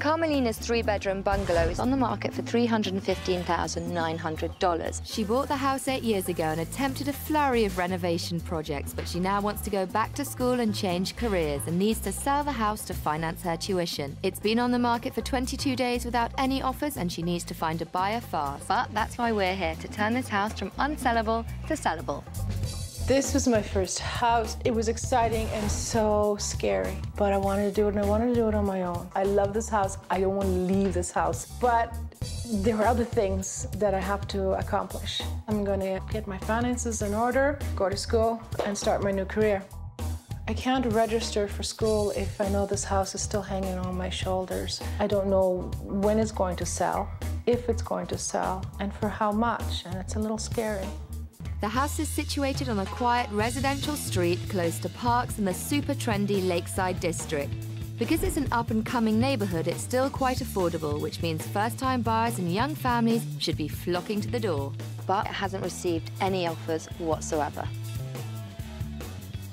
Carmelina's three-bedroom bungalow is on the market for $315,900. She bought the house eight years ago and attempted a flurry of renovation projects, but she now wants to go back to school and change careers and needs to sell the house to finance her tuition. It's been on the market for 22 days without any offers and she needs to find a buyer fast. But that's why we're here, to turn this house from unsellable to sellable. This was my first house. It was exciting and so scary, but I wanted to do it and I wanted to do it on my own. I love this house. I don't want to leave this house, but there are other things that I have to accomplish. I'm going to get my finances in order, go to school, and start my new career. I can't register for school if I know this house is still hanging on my shoulders. I don't know when it's going to sell, if it's going to sell, and for how much, and it's a little scary. The house is situated on a quiet residential street close to parks in the super trendy Lakeside District. Because it's an up and coming neighborhood, it's still quite affordable, which means first time buyers and young families should be flocking to the door. But it hasn't received any offers whatsoever.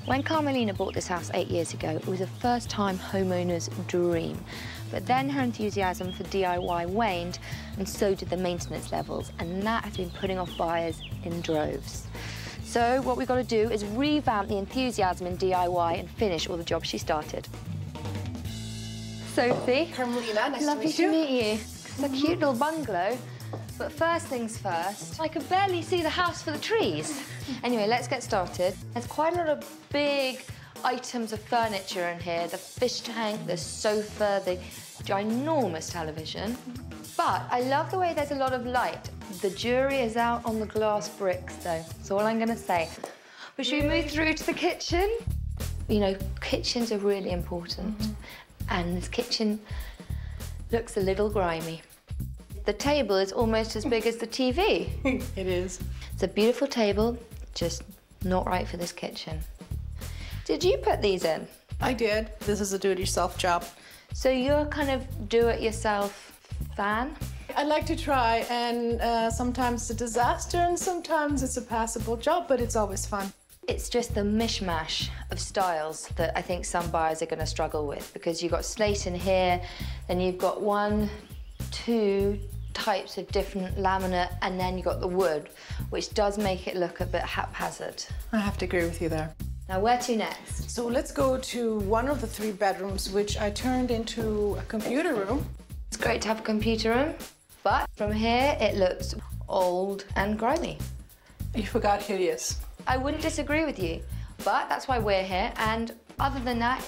When Carmelina bought this house eight years ago, it was a first time homeowner's dream. But then her enthusiasm for DIY waned, and so did the maintenance levels, and that has been putting off buyers in droves. So what we've got to do is revamp the enthusiasm in DIY and finish all the jobs she started. Sofie. Carmelina, nice Lovely to meet you. meet you. It's a mm-hmm. cute little bungalow. But first things first, I could barely see the house for the trees. Anyway, let's get started. There's quite a lot of big items of furniture in here. The fish tank, the sofa, the ginormous television. But I love the way there's a lot of light. The jury is out on the glass bricks, though. That's all I'm going to say. But should we move through to the kitchen? You know, kitchens are really important. And this kitchen looks a little grimy. The table is almost as big as the TV. it is. It's a beautiful table, just not right for this kitchen. Did you put these in? I did. This is a do-it-yourself job. So you're kind of do-it-yourself fan? I like to try, and uh, sometimes it's a disaster, and sometimes it's a passable job, but it's always fun. It's just the mishmash of styles that I think some buyers are going to struggle with because you've got slate in here, then you've got one, two types of different laminate, and then you've got the wood, which does make it look a bit haphazard. I have to agree with you there. Now, where to next? So let's go to one of the three bedrooms, which I turned into a computer room. It's great to have a computer room, but from here it looks old and grimy. You forgot hideous. I wouldn't disagree with you, but that's why we're here. And other than that,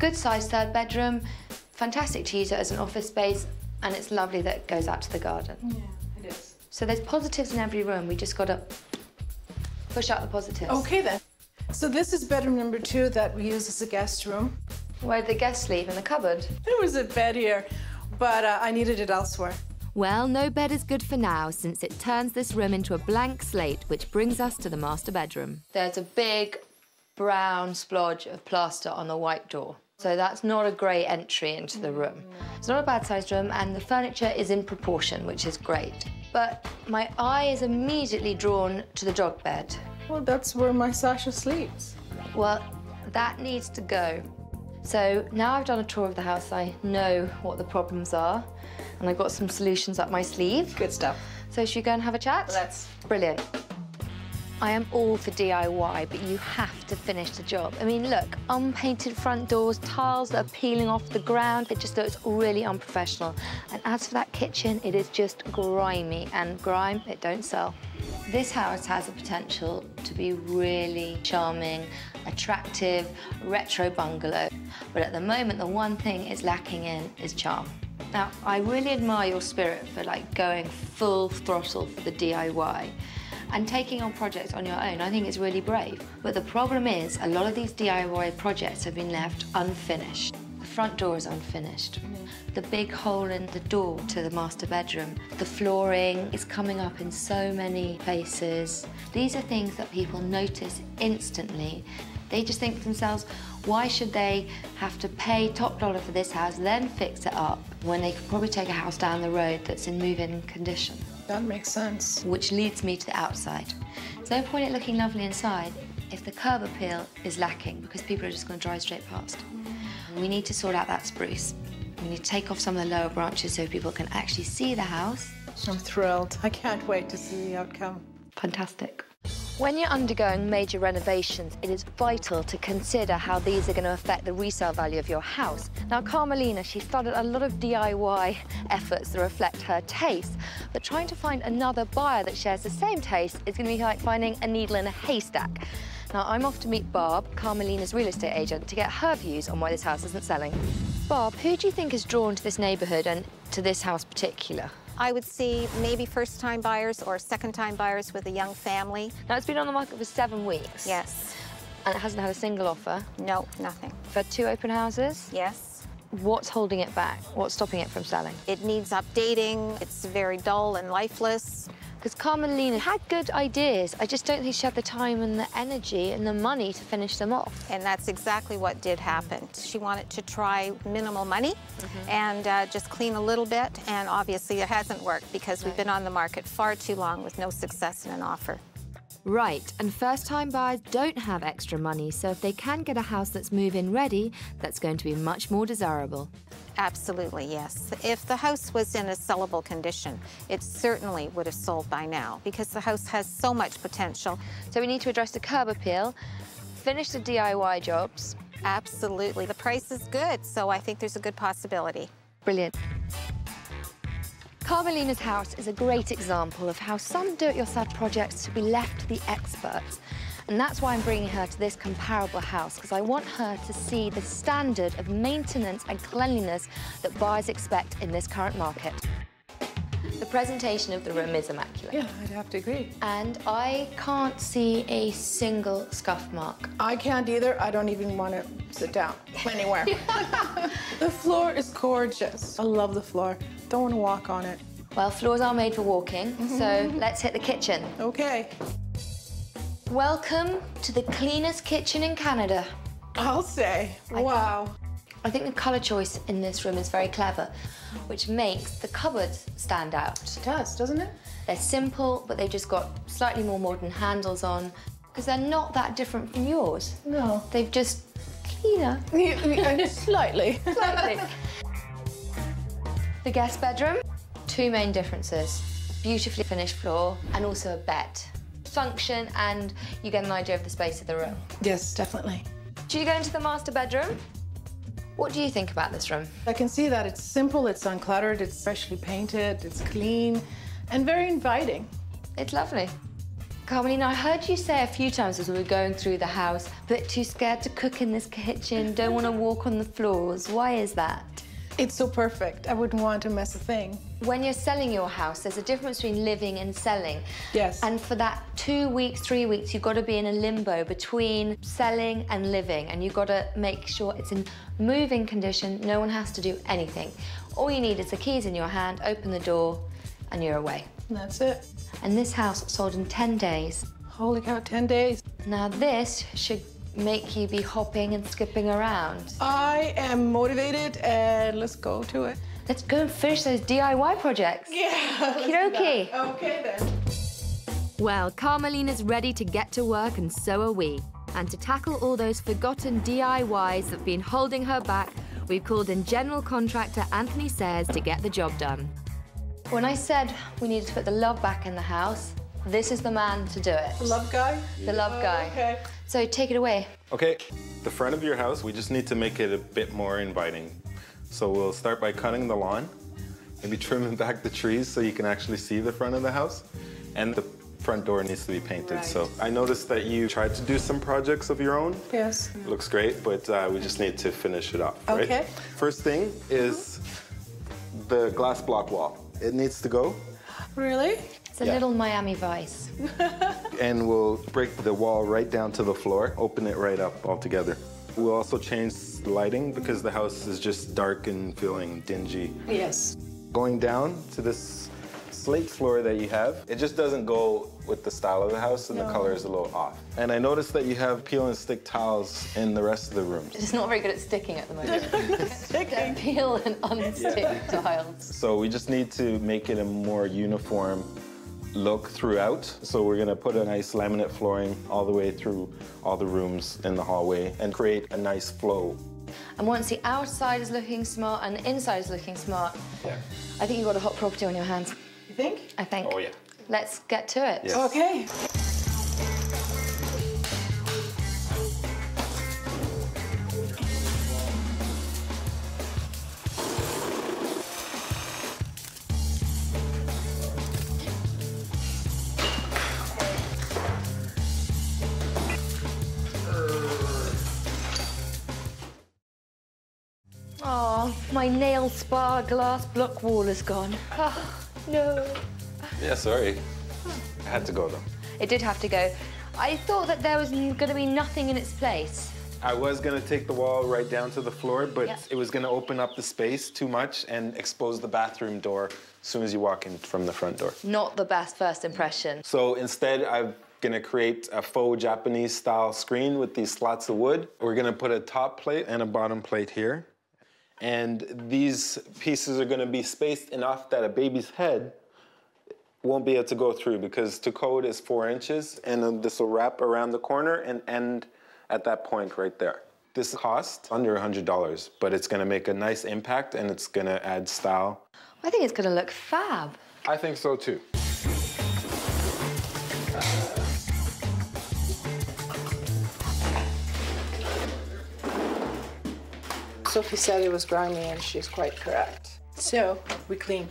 good sized third bedroom, fantastic to use it as an office space, and it's lovely that it goes out to the garden. Yeah, it is. So there's positives in every room. We just got to push out the positives. Okay then. So this is bedroom number two that we use as a guest room. Where did the guests sleep? In the cupboard? There was a bed here, but uh, I needed it elsewhere. Well, no bed is good for now since it turns this room into a blank slate, which brings us to the master bedroom. There's a big brown splodge of plaster on the white door. So that's not a great entry into the room. It's not a bad sized room, and the furniture is in proportion, which is great. But my eye is immediately drawn to the dog bed. Well, that's where my Sasha sleeps. Well, that needs to go. So now I've done a tour of the house, I know what the problems are, and I've got some solutions up my sleeve. Good stuff. So should we go and have a chat? Let's. Brilliant. I am all for DIY, but you have to finish the job. I mean, look, unpainted front doors, tiles that are peeling off the ground. It just looks really unprofessional. And as for that kitchen, it is just grimy, and grime, it don't sell. This house has the potential to be really charming, attractive, retro bungalow. But at the moment, the one thing it's lacking in is charm. Now, I really admire your spirit for like going full throttle for the DIY and taking on projects on your own. I think it's really brave. But the problem is, a lot of these DIY projects have been left unfinished. The front door is unfinished. The big hole in the door to the master bedroom. The flooring is coming up in so many places. These are things that people notice instantly. They just think to themselves, why should they have to pay top dollar for this house, then fix it up, when they could probably take a house down the road that's in move-in condition? That makes sense. Which leads me to the outside. There's no point in looking lovely inside if the curb appeal is lacking because people are just going to drive straight past. We need to sort out that spruce. We need to take off some of the lower branches so people can actually see the house. I'm thrilled. I can't wait to see the outcome. Fantastic. When you're undergoing major renovations, it is vital to consider how these are going to affect the resale value of your house. Now, Carmelina, she started a lot of DIY efforts that reflect her taste, but trying to find another buyer that shares the same taste is going to be like finding a needle in a haystack. Now, I'm off to meet Barb, Carmelina's real estate agent, to get her views on why this house isn't selling. Barb, who do you think is drawn to this neighbourhood and to this house particular? I would see maybe first-time buyers or second-time buyers with a young family. Now, it's been on the market for seven weeks. Yes. And it hasn't had a single offer? No, nothing. Had two open houses? Yes. What's holding it back? What's stopping it from selling? It needs updating. It's very dull and lifeless. Because Carmelina had good ideas. I just don't think she had the time and the energy and the money to finish them off. And that's exactly what did happen. She wanted to try minimal money mm -hmm. and uh, just clean a little bit. And obviously it hasn't worked because we've been on the market far too long with no success in an offer. Right, and first time buyers don't have extra money, so if they can get a house that's move in ready, that's going to be much more desirable. Absolutely, yes. If the house was in a sellable condition, it certainly would have sold by now because the house has so much potential. So we need to address the curb appeal, finish the DIY jobs. Absolutely. The price is good, so I think there's a good possibility. Brilliant. Carmelina's house is a great example of how some do-it-yourself projects should be left to the experts. And that's why I'm bringing her to this comparable house, because I want her to see the standard of maintenance and cleanliness that buyers expect in this current market. The presentation of the room is immaculate. Yeah, I'd have to agree. And I can't see a single scuff mark. I can't either. I don't even want to sit down anywhere. the floor is gorgeous. I love the floor. Don't want to walk on it. Well, floors are made for walking, mm-hmm. so let's hit the kitchen. Okay. Welcome to the cleanest kitchen in Canada. I'll say. wow. I think the colour choice in this room is very clever, which makes the cupboards stand out. It does, doesn't it? They're simple, but they've just got slightly more modern handles on, because they're not that different from yours. No. They've just cleaner. Slightly. Slightly. the guest bedroom, two main differences. Beautifully finished floor and also a bed. Function and you get an idea of the space of the room. Yes, definitely. Do you go into the master bedroom? What do you think about this room? I can see that it's simple, it's uncluttered, it's freshly painted, it's clean, and very inviting. It's lovely. Carmelina, I heard you say a few times as we were going through the house, bit too scared to cook in this kitchen, don't want to walk on the floors. Why is that? It's so perfect. I wouldn't want to mess a thing. When you're selling your house, there's a difference between living and selling. Yes. And for that two weeks, three weeks, you've got to be in a limbo between selling and living. And you've got to make sure it's in moving condition. No one has to do anything. All you need is the keys in your hand, open the door, and you're away. That's it. And this house sold in 10 days. Holy cow, 10 days. Now this should make you be hopping and skipping around. I am motivated and let's go to it. Let's go and finish those DIY projects. Yeah. Okie. Okay then. Well, Carmelina's ready to get to work, and so are we. And to tackle all those forgotten DIYs that've been holding her back, we've called in general contractor Anthony Sayers to get the job done. When I said we needed to put the love back in the house, this is the man to do it. The love guy? The love Oh, guy. okay. So take it away. Okay, the front of your house, we just need to make it a bit more inviting. So we'll start by cutting the lawn, maybe trimming back the trees so you can actually see the front of the house. And the front door needs to be painted. So I noticed that you tried to do some projects of your own. Yes. Looks great, but uh, we just need to finish it off, right? Okay. First thing is the glass block wall. It needs to go, Really? It's a Yeah. little Miami Vice. and we'll break the wall right down to the floor, open it right up altogether. We'll also change the lighting because the house is just dark and feeling dingy. Yes. Going down to this slate floor that you have, it just doesn't go with the style of the house and the color is a little off. And I noticed that you have peel and stick tiles in the rest of the rooms. It's not very good at sticking at the moment. They're peel and unstick tiles. So we just need to make it a more uniform look throughout. So we're gonna put a nice laminate flooring all the way through all the rooms in the hallway and create a nice flow. And once the outside is looking smart and the inside is looking smart, Yeah. I think you've got a hot property on your hands. You think? I think. Oh yeah. Let's get to it. Yes. Okay. Oh, my nail spa glass block wall is gone. Oh, no. Yeah, sorry. I had to go though. It did have to go. I thought that there was going to be nothing in its place. I was gonna take the wall right down to the floor, but Yeah. it was gonna open up the space too much and expose the bathroom door as soon as you walk in from the front door. Not the best first impression. So instead, I'm gonna create a faux Japanese style screen with these slots of wood. We're gonna put a top plate and a bottom plate here. And these pieces are gonna be spaced enough that a baby's head won't be able to go through because to code is four inches and then this will wrap around the corner and end at that point right there. This costs under $100, but it's gonna make a nice impact and it's gonna add style. I think it's going to look fab. I think so too. Sofie said it was grimy and she's quite correct. So we clean.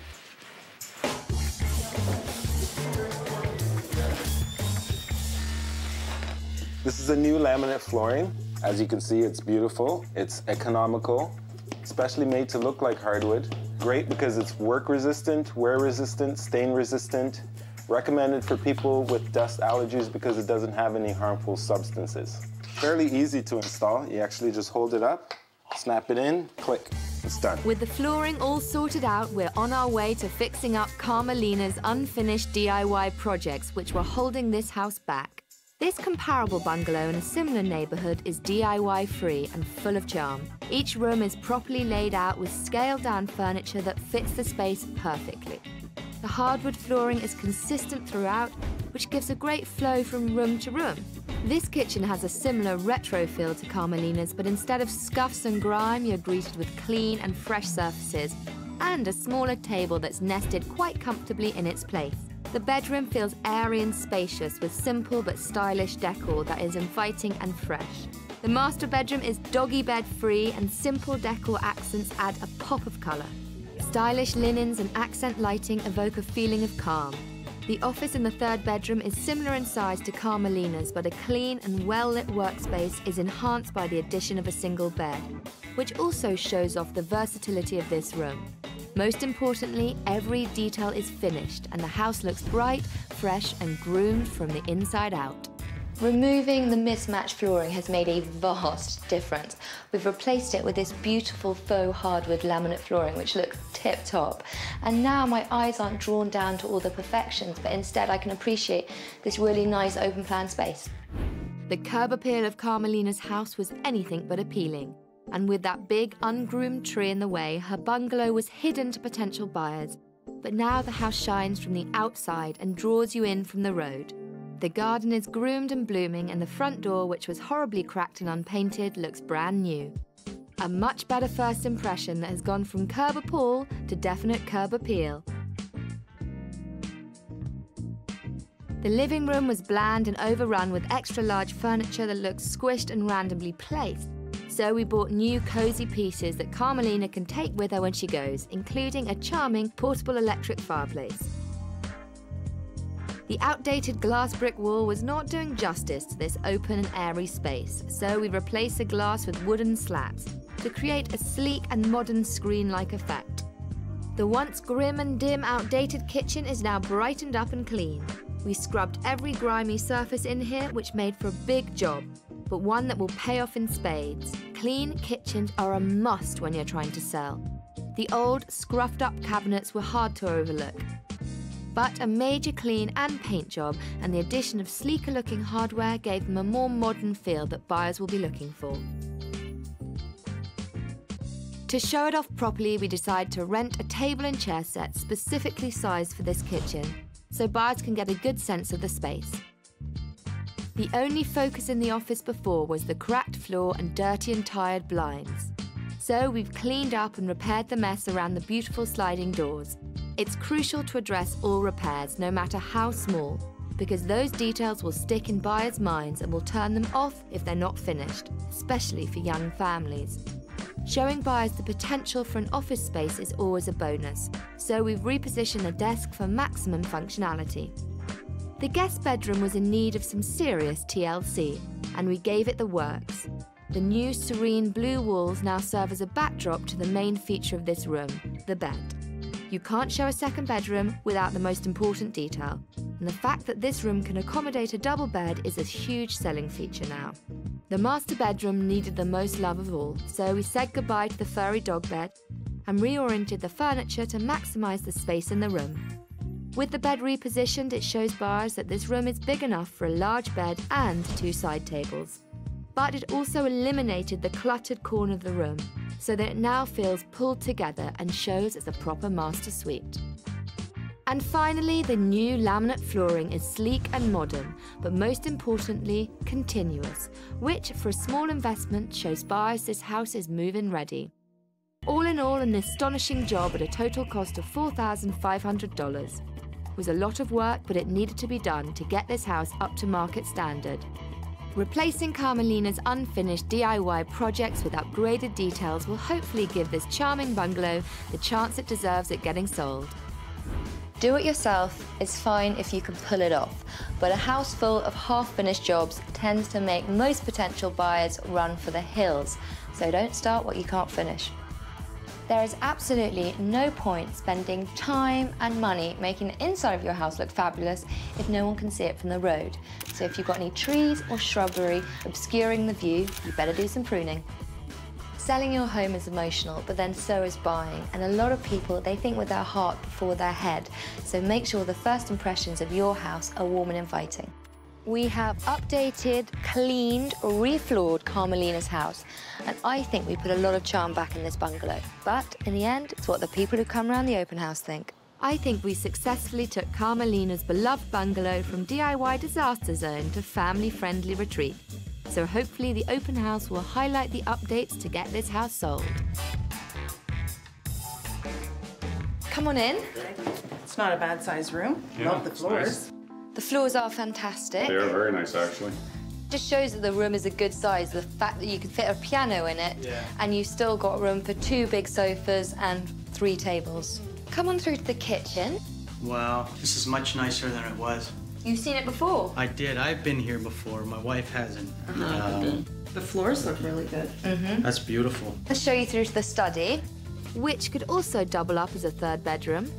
This is a new laminate flooring. As you can see, it's beautiful. It's economical, especially made to look like hardwood. Great because it's work resistant, wear resistant, stain resistant. Recommended for people with dust allergies because it doesn't have any harmful substances. Fairly easy to install. You actually just hold it up, snap it in, click, it's done. With the flooring all sorted out, we're on our way to fixing up Carmelina's unfinished DIY projects, which were holding this house back. This comparable bungalow in a similar neighbourhood is DIY free and full of charm. Each room is properly laid out with scaled down furniture that fits the space perfectly. The hardwood flooring is consistent throughout, which gives a great flow from room to room. This kitchen has a similar retro feel to Carmelina's, but instead of scuffs and grime, you're greeted with clean and fresh surfaces and a smaller table that's nested quite comfortably in its place. The bedroom feels airy and spacious with simple but stylish decor that is inviting and fresh. The master bedroom is doggy bed free and simple decor accents add a pop of colour. Stylish linens and accent lighting evoke a feeling of calm. The office in the third bedroom is similar in size to Carmelina's, but a clean and well lit workspace is enhanced by the addition of a single bed, which also shows off the versatility of this room. Most importantly, every detail is finished and the house looks bright, fresh, and groomed from the inside out. Removing the mismatched flooring has made a vast difference. We've replaced it with this beautiful faux hardwood laminate flooring which looks tip top. And now my eyes aren't drawn down to all the perfections, but instead I can appreciate this really nice open plan space. The curb appeal of Carmelina's house was anything but appealing. And with that big, ungroomed tree in the way, her bungalow was hidden to potential buyers. But now the house shines from the outside and draws you in from the road. The garden is groomed and blooming, and the front door, which was horribly cracked and unpainted, looks brand new. A much better first impression that has gone from curb appeal to definite curb appeal. The living room was bland and overrun with extra large furniture that looks squished and randomly placed. So we bought new cosy pieces that Carmelina can take with her when she goes, including a charming portable electric fireplace. The outdated glass brick wall was not doing justice to this open and airy space, so we replaced the glass with wooden slats to create a sleek and modern screen-like effect. The once grim and dim outdated kitchen is now brightened up and clean. We scrubbed every grimy surface in here, which made for a big job, but one that will pay off in spades. Clean kitchens are a must when you're trying to sell. The old, scruffed up cabinets were hard to overlook, but a major clean and paint job and the addition of sleeker looking hardware gave them a more modern feel that buyers will be looking for. To show it off properly, we decided to rent a table and chair set specifically sized for this kitchen, so buyers can get a good sense of the space. The only focus in the office before was the cracked floor and dirty and tired blinds. So we've cleaned up and repaired the mess around the beautiful sliding doors, it's crucial to address all repairs, no matter how small, because those details will stick in buyers' minds and will turn them off if they're not finished, especially for young families. Showing buyers the potential for an office space is always a bonus, so we've repositioned the desk for maximum functionality. The guest bedroom was in need of some serious TLC, and we gave it the works. The new serene blue walls now serve as a backdrop to the main feature of this room, the bed. You can't show a second bedroom without the most important detail, and the fact that this room can accommodate a double bed is a huge selling feature now. The master bedroom needed the most love of all, so we said goodbye to the furry dog bed and reoriented the furniture to maximise the space in the room. With the bed repositioned, it shows buyers that this room is big enough for a large bed and two side tables. But it also eliminated the cluttered corner of the room, so that it now feels pulled together and shows as a proper master suite. And finally, the new laminate flooring is sleek and modern, but most importantly, continuous, which for a small investment shows buyers this house is move-in ready. All in all, an astonishing job at a total cost of $4,500. It was a lot of work, but it needed to be done to get this house up to market standard. Replacing Carmelina's unfinished DIY projects with upgraded details will hopefully give this charming bungalow the chance it deserves at getting sold. Do it yourself is fine if you can pull it off, but a house full of half-finished jobs tends to make most potential buyers run for the hills, so don't start what you can't finish. There is absolutely no point spending time and money making the inside of your house look fabulous if no one can see it from the road. So if you've got any trees or shrubbery obscuring the view, you better do some pruning. Selling your home is emotional, but then so is buying. And a lot of people, they think with their heart before their head. So make sure the first impressions of your house are warm and inviting. We have updated, cleaned, refloored Carmelina's house, and I think we put a lot of charm back in this bungalow. But in the end, it's what the people who come around the open house think. I think we successfully took Carmelina's beloved bungalow from DIY disaster zone to family-friendly retreat. So hopefully the open house will highlight the updates to get this house sold. Come on in. It's not a bad sized room. Yeah, Love the floors. nice. The floors are fantastic. They are very nice, actually. Just shows that the room is a good size. The fact that you can fit a piano in it, Yeah. and you've still got room for two big sofas and three tables. Come on through to the kitchen. Wow, this is much nicer than it was. You've seen it before. I did. I've been here before. My wife hasn't. Um, The floors look really good. Mm-hmm. that's beautiful. Let's show you through to the study, which could also double up as a third bedroom.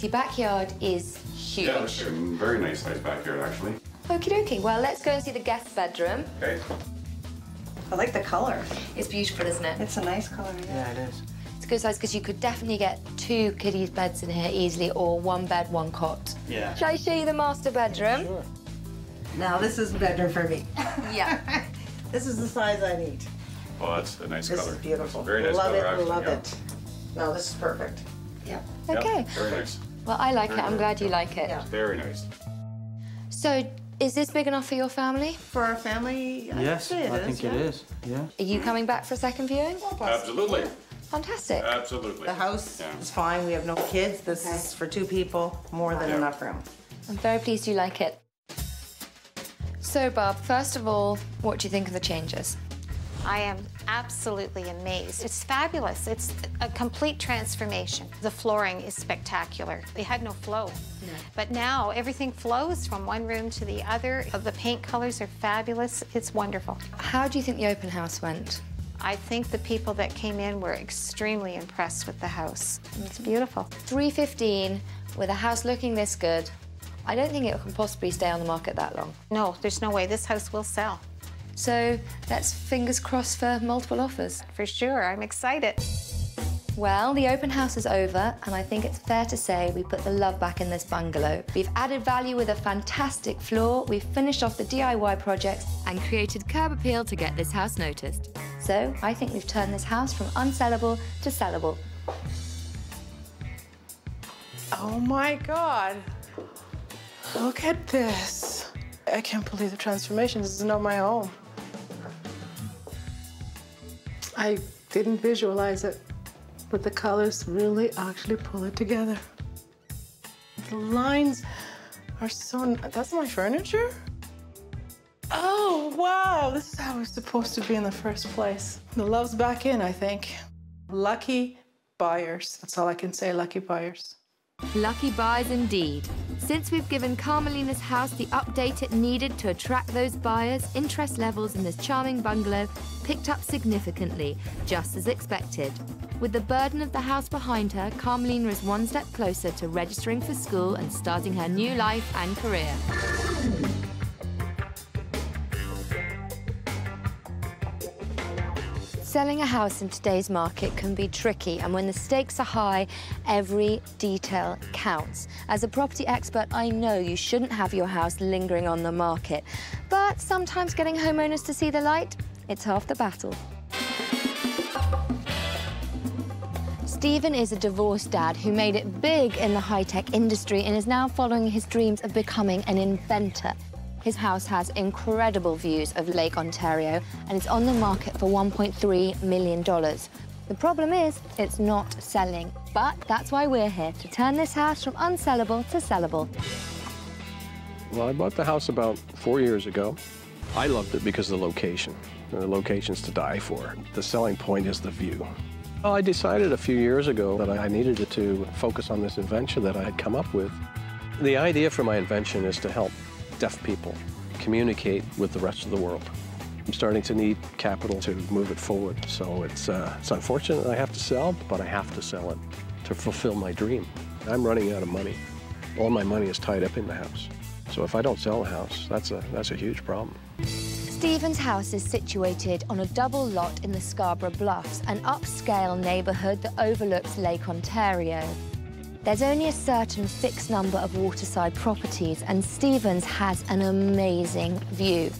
The backyard is huge. Yeah, it's a very nice sized backyard, actually. Okie dokie. Well, let's go and see the guest bedroom. Okay. I like the color. It's beautiful, isn't it? It's a nice color, yeah. it is. It's a good size because you could definitely get two kiddies' beds in here easily, or one bed, one cot. Yeah. Shall I show you the master bedroom? Sure. Now this is the bedroom for me. Yeah. this is the size I need. Oh, that's a nice This color. is beautiful. Very nice love color, it, actually. love yeah. it. No, this is perfect. Yep. Yeah, Okay. very nice. Well, I like Very it. I'm glad you like it. Yeah. Very nice. So, is this big enough for your family? For our family, I yes, say it I is, think yeah. it is. Yeah. Are you coming back for a second viewing? Absolutely. Fantastic. Absolutely. The house Yeah. is fine. We have no kids. This is for two people. More than Yeah. enough room. I'm very pleased you like it. So, Bob, first of all, what do you think of the changes? I am absolutely amazed. It's fabulous. It's a complete transformation. The flooring is spectacular. It had no flow. But now everything flows from one room to the other. The paint colors are fabulous. It's wonderful. How do you think the open house went? I think the people that came in were extremely impressed with the house. It's beautiful. 315 with a house looking this good. I don't think it can possibly stay on the market that long. No, there's no way this house will sell. So let's fingers crossed for multiple offers. For sure, I'm excited. Well, the open house is over, and I think it's fair to say we put the love back in this bungalow. We've added value with a fantastic floor, we've finished off the DIY projects, and created curb appeal to get this house noticed. So I think we've turned this house from unsellable to sellable. Oh my God. Look at this. I can't believe the transformation. This is not my home. I didn't visualize it, but the colors really actually pull it together. The lines are so. That's my furniture? Oh, wow. This is how it's supposed to be in the first place. The love's back in, I think. Lucky buyers. That's all I can say. Lucky buyers. Lucky buys indeed. Since we've given Carmelina's house the update it needed to attract those buyers, interest levels in this charming bungalow picked up significantly, just as expected. With the burden of the house behind her, Carmelina is one step closer to registering for school and starting her new life and career. Selling a house in today's market can be tricky, and when the stakes are high, every detail counts. As a property expert, I know you shouldn't have your house lingering on the market, but sometimes getting homeowners to see the light, it's half the battle. Stephen is a divorced dad who made it big in the high-tech industry and is now following his dreams of becoming an inventor. His house has incredible views of Lake Ontario and it's on the market for $1.3 million. The problem is, it's not selling. But that's why we're here, to turn this house from unsellable to sellable. Well, I bought the house about four years ago. I loved it because of the location. The location's to die for. The selling point is the view. Well, I decided a few years ago that I needed to focus on this invention that I had come up with. The idea for my invention is to help deaf people communicate with the rest of the world. I'm starting to need capital to move it forward, so it's, uh, it's unfortunate I have to sell, but I have to sell it to fulfill my dream. I'm running out of money. All my money is tied up in the house. So if I don't sell the house, that's a, that's a huge problem. Stephen's house is situated on a double lot in the Scarborough Bluffs, an upscale neighbourhood that overlooks Lake Ontario. There's only a certain fixed number of waterside properties, and Stephen's has an amazing view.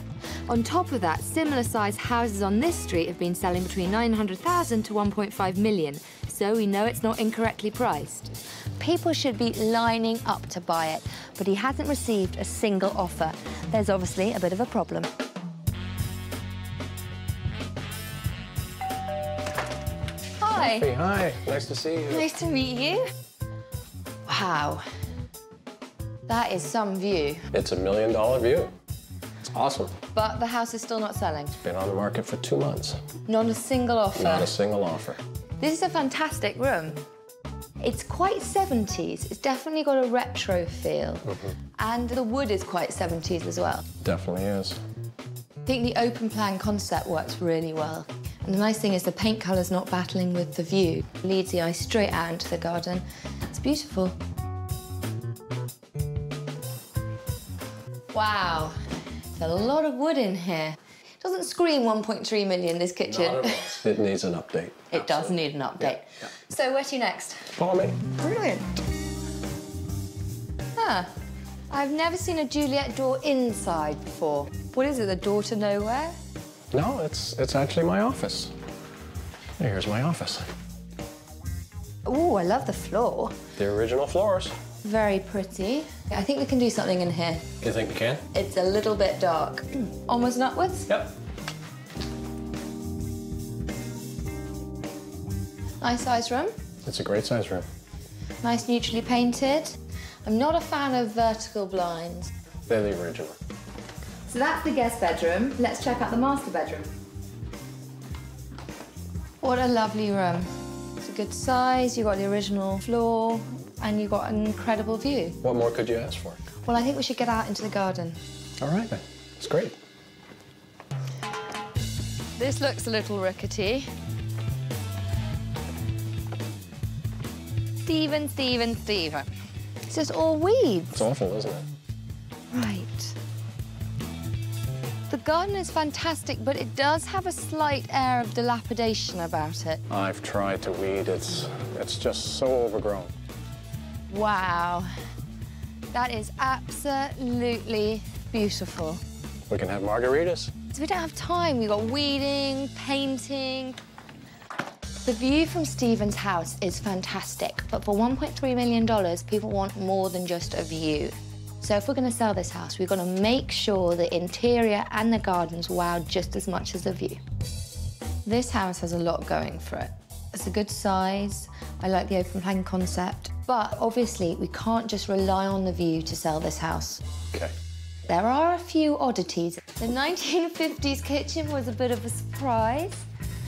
On top of that, similar sized houses on this street have been selling between 900,000 to 1.5 million, so we know it's not incorrectly priced. People should be lining up to buy it, but he hasn't received a single offer. There's obviously a bit of a problem. Hi. Hey, hi. Nice to see you. Nice to meet you. Wow. That is some view. It's a million dollar view. It's awesome. But the house is still not selling. It's been on the market for two months. Not a single offer. Not a single offer. This is a fantastic room. It's quite 70s. It's definitely got a retro feel. Mm -hmm. And the wood is quite 70s as well. Definitely is. I think the open plan concept works really well. And the nice thing is the paint colour's not battling with the view. It Leads the eye straight out into the garden. It's beautiful. Wow, there's a lot of wood in here. Doesn't scream 1.3 million, this kitchen. It needs an update. it does need an update. So where to next? Follow me. Brilliant. Ah, I've never seen a Juliet door inside before. What is it, the door to nowhere? No, it's it's actually my office. Here's my office. Oh, I love the floor. The original floors. Very pretty. I think we can do something in here. You think we can? It's a little bit dark. Hmm. Almost and upwards? Yep. Nice size room. It's a great size room. Nice neutrally painted. I'm not a fan of vertical blinds. They're the original. So that's the guest bedroom. Let's check out the master bedroom. What a lovely room. It's a good size, you've got the original floor, and you've got an incredible view. What more could you ask for? Well, I think we should get out into the garden. All right then. It's great. This looks a little rickety. Stephen, Stephen, Stephen. It's just all weeds. It's awful, isn't it? Right. The garden is fantastic, but it does have a slight air of dilapidation about it. I've tried to weed. It's it's just so overgrown. Wow. That is absolutely beautiful. We can have margaritas. So we don't have time. We've got weeding, painting. The view from Stephen's house is fantastic, but for $1.3 million, people want more than just a view. So if we're going to sell this house, we've got to make sure the interior and the gardens wow just as much as the view. This house has a lot going for it. It's a good size. I like the open plan concept. But obviously, we can't just rely on the view to sell this house. Okay. There are a few oddities. The 1950s kitchen was a bit of a surprise.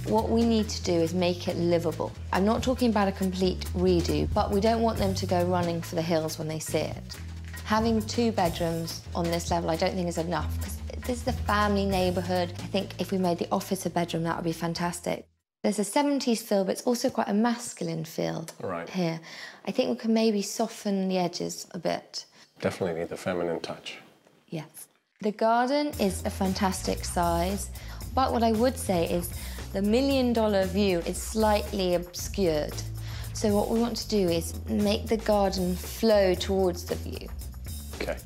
What we need to do is make it livable. I'm not talking about a complete redo, but we don't want them to go running for the hills when they see it. Having two bedrooms on this level, I don't think is enough. This is a family neighbourhood. I think if we made the office a bedroom, that would be fantastic. There's a 70s feel, but it's also quite a masculine feel Right. here. I think we can maybe soften the edges a bit. Definitely need the feminine touch. Yes. The garden is a fantastic size, but what I would say is the million dollar view is slightly obscured. So what we want to do is make the garden flow towards the view. Okay.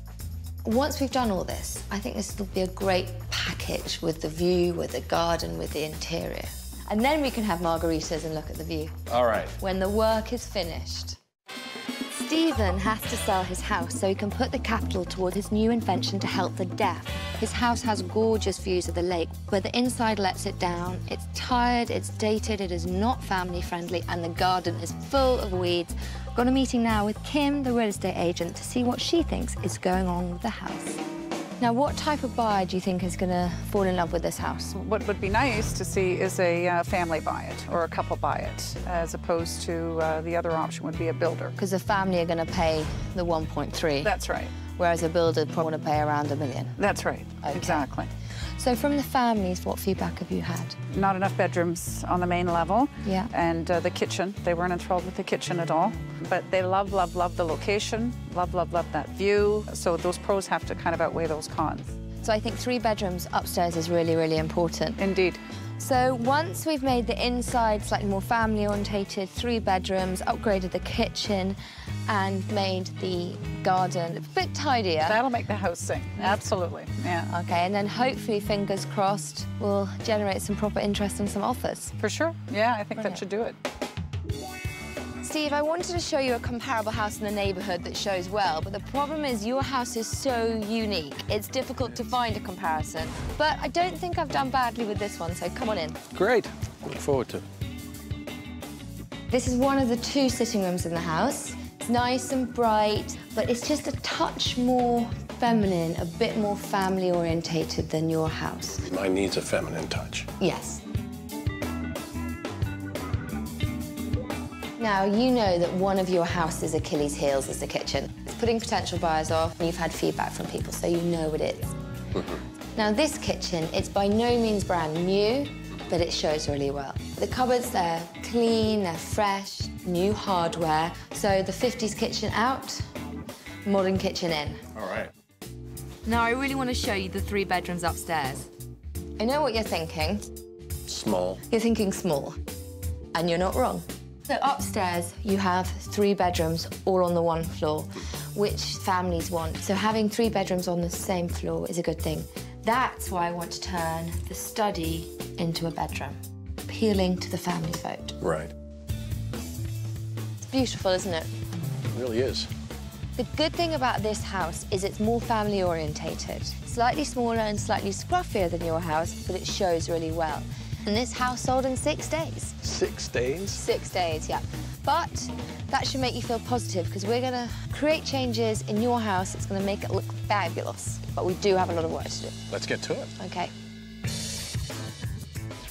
Once we've done all this, I think this will be a great package with the view, with the garden, with the interior. And then we can have margaritas and look at the view All right. when the work is finished. Stephen has to sell his house so he can put the capital toward his new invention to help the deaf. His house has gorgeous views of the lake, but the inside lets it down. It's tired, it's dated, it is not family friendly, and the garden is full of weeds. Got a meeting now with Kim, the real estate agent, to see what she thinks is going on with the house. Now, what type of buyer do you think is going to fall in love with this house? What would be nice to see is a uh, family buy it or a couple buy it, as opposed to uh, the other option would be a builder. Because the family are going to pay the 1.3. That's right. Whereas a builder would probably want to pay around a million. That's right. Exactly. So from the families, what feedback have you had? Not enough bedrooms on the main level. Yeah. And uh, the kitchen, they weren't enthralled with the kitchen at all. But they love, love, love the location, love, love, love that view. So those pros have to kind of outweigh those cons. So I think three bedrooms upstairs is really, really important. Indeed. So once we've made the inside slightly more family orientated, three bedrooms, upgraded the kitchen, and made the garden a bit tidier. That'll make the house sing. Absolutely. Yeah. Okay, and then hopefully, fingers crossed, we'll generate some proper interest and some offers. For sure. Yeah, I think Brilliant. that should do it. Steve, I wanted to show you a comparable house in the neighbourhood that shows well, but the problem is your house is so unique. It's difficult to find a comparison. But I don't think I've done badly with this one, so come on in. Great. Look forward to it. This is one of the two sitting rooms in the house. It's nice and bright, but it's just a touch more feminine, a bit more family orientated than your house. Mine needs a feminine touch. Yes. Now, you know that one of your house's Achilles' heels is the kitchen. It's putting potential buyers off, and you've had feedback from people, so you know what it is. Mm-hmm. Now, this kitchen, it's by no means brand new, but it shows really well. The cupboards, they're clean, they're fresh, new hardware. So the 50s kitchen out, modern kitchen in. All right. Now, I really want to show you the three bedrooms upstairs. I know what you're thinking. Small. You're thinking small, and you're not wrong. So upstairs, you have three bedrooms all on the one floor, which families want. So having three bedrooms on the same floor is a good thing. That's why I want to turn the study into a bedroom, appealing to the family vote. Right. It's beautiful, isn't it? It really is. The good thing about this house is it's more family orientated. Slightly smaller and slightly scruffier than your house, but it shows really well. And this house sold in six days. Six days? Six days, yeah. But that should make you feel positive because we're going to create changes in your house. It's going to make it look fabulous. But we do have a lot of work to do. Let's get to it. Okay.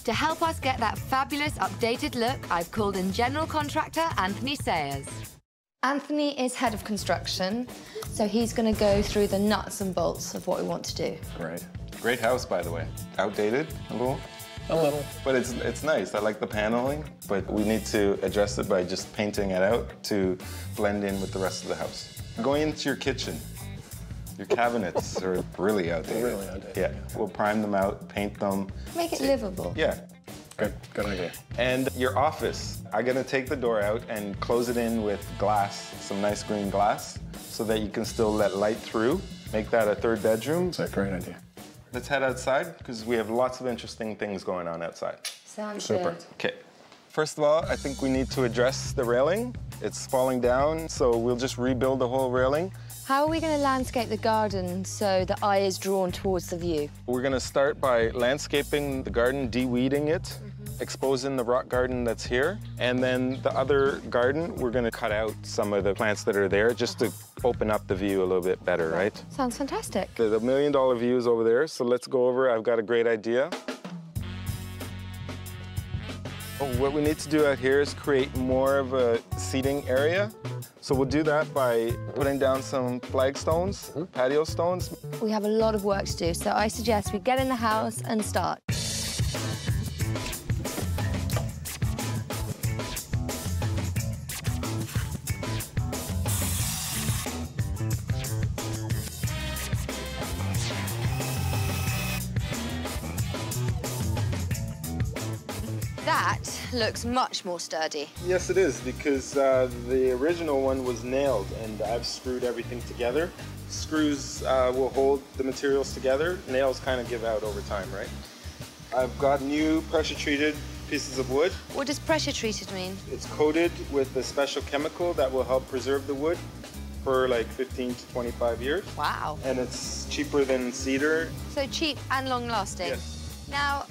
To help us get that fabulous updated look, I've called in general contractor Anthony Sayers. Anthony is head of construction, so he's going to go through the nuts and bolts of what we want to do. Great. Great house, by the way. Outdated a little. A little. But it's it's nice. I like the paneling, but we need to address it by just painting it out to blend in with the rest of the house. Going into your kitchen, your cabinets are really outdated. Really outdated, Yeah. We'll prime them out, paint them. Make it livable. Yeah. Good, good idea. And your office, I'm gonna take the door out and close it in with glass, some nice green glass, so that you can still let light through. Make that a third bedroom. That's a great idea. Let's head outside because we have lots of interesting things going on outside. Sounds Super. good. Okay. First of all, I think we need to address the railing. It's falling down, so we'll just rebuild the whole railing. How are we going to landscape the garden so the eye is drawn towards the view? We're gonna start by landscaping the garden, de-weeding it, exposing the rock garden that's here, and then the other garden, we're gonna cut out some of the plants that are there just to open up the view a little bit better, right? Sounds fantastic. The, the million dollar view is over there, so let's go over. I've got a great idea. Oh, What we need to do out here is create more of a seating area. So we'll do that by putting down some flagstones, mm-hmm. patio stones. We have a lot of work to do, so I suggest we get in the house and start. Looks much more sturdy. Yes, it is, because uh, the original one was nailed and I've screwed everything together. Screws uh, will hold the materials together. Nails kind of give out over time, right? I've got new pressure treated pieces of wood. What does pressure treated mean? It's coated with a special chemical that will help preserve the wood for like 15 to 25 years. Wow. And it's cheaper than cedar. So cheap and long lasting. Yes. Now,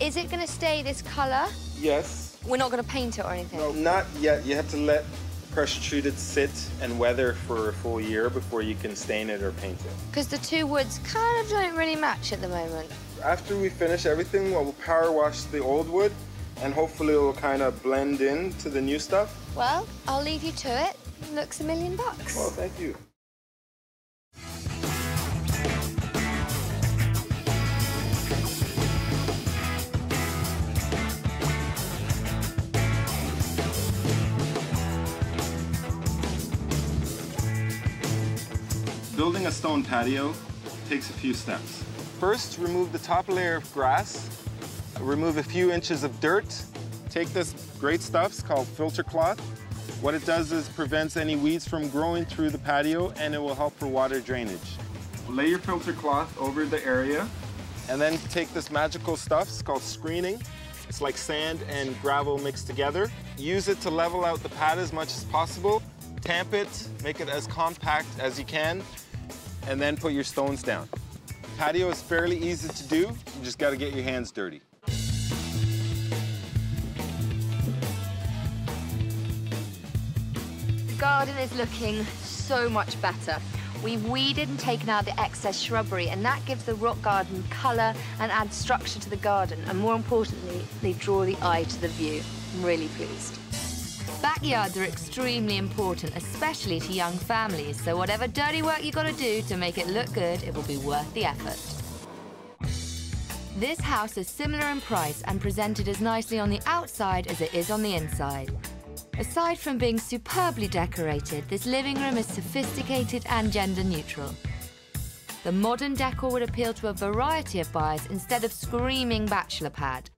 is it going to stay this color? Yes. We're not going to paint it or anything? No, not yet. You have to let pressure treated sit and weather for a full year before you can stain it or paint it. Because the two woods kind of don't really match at the moment. After we finish everything, we'll power wash the old wood and hopefully it'll kind of blend in to the new stuff. Well, I'll leave you to it. Looks a million bucks. Well, thank you. Building a stone patio takes a few steps. First, remove the top layer of grass remove a few inches of dirt. Take this great stuff, it's called filter cloth. What it does is prevents any weeds from growing through the patio and it will help for water drainage. Lay your filter cloth over the area and then take this magical stuff, it's called screening. It's like sand and gravel mixed together. Use it to level out the pad as much as possible. Tamp it, make it as compact as you can, and then put your stones down. Patio is fairly easy to do, you just gotta get your hands dirty. The garden is looking so much better. We've weeded and taken out the excess shrubbery, and that gives the rock garden colour and adds structure to the garden. And more importantly, they draw the eye to the view. I'm really pleased. Backyards are extremely important, especially to young families, so whatever dirty work you've gotta do to make it look good, it will be worth the effort. This house is similar in price and presented as nicely on the outside as it is on the inside. Aside from being superbly decorated, this living room is sophisticated and gender neutral. The modern decor would appeal to a variety of buyers instead of screaming bachelor pad.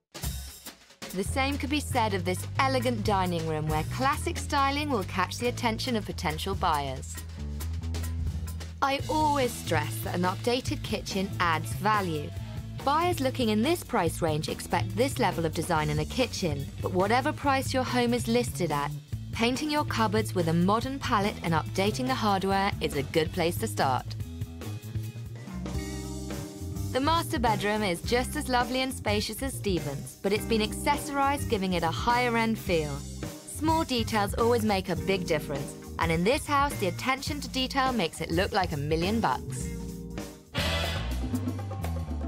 The same could be said of this elegant dining room where classic styling will catch the attention of potential buyers. I always stress that an updated kitchen adds value. Buyers looking in this price range expect this level of design in a kitchen, but whatever price your home is listed at, painting your cupboards with a modern palette and updating the hardware is a good place to start. The master bedroom is just as lovely and spacious as Stephen's, but it's been accessorized, giving it a higher end feel. Small details always make a big difference, and in this house, the attention to detail makes it look like a million bucks.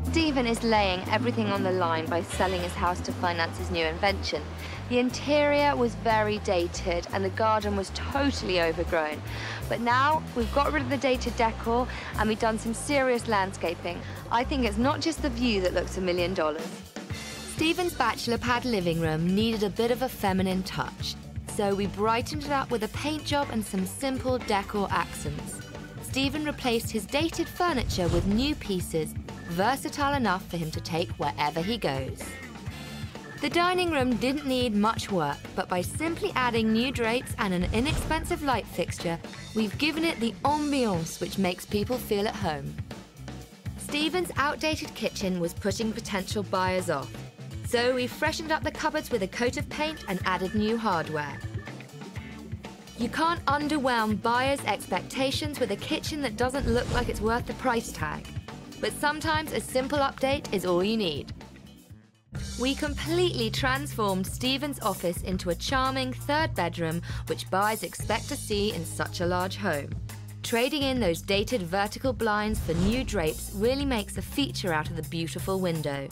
Stephen is laying everything on the line by selling his house to finance his new invention. The interior was very dated and the garden was totally overgrown. But now we've got rid of the dated decor and we've done some serious landscaping. I think it's not just the view that looks a million dollars. Stephen's bachelor pad living room needed a bit of a feminine touch. So we brightened it up with a paint job and some simple decor accents. Stephen replaced his dated furniture with new pieces versatile enough for him to take wherever he goes. The dining room didn't need much work, but by simply adding new drapes and an inexpensive light fixture, we've given it the ambiance which makes people feel at home. Stephen's outdated kitchen was putting potential buyers off, so we freshened up the cupboards with a coat of paint and added new hardware. You can't underwhelm buyers' expectations with a kitchen that doesn't look like it's worth the price tag but sometimes a simple update is all you need. We completely transformed Stephen's office into a charming third bedroom, which buyers expect to see in such a large home. Trading in those dated vertical blinds for new drapes really makes a feature out of the beautiful window.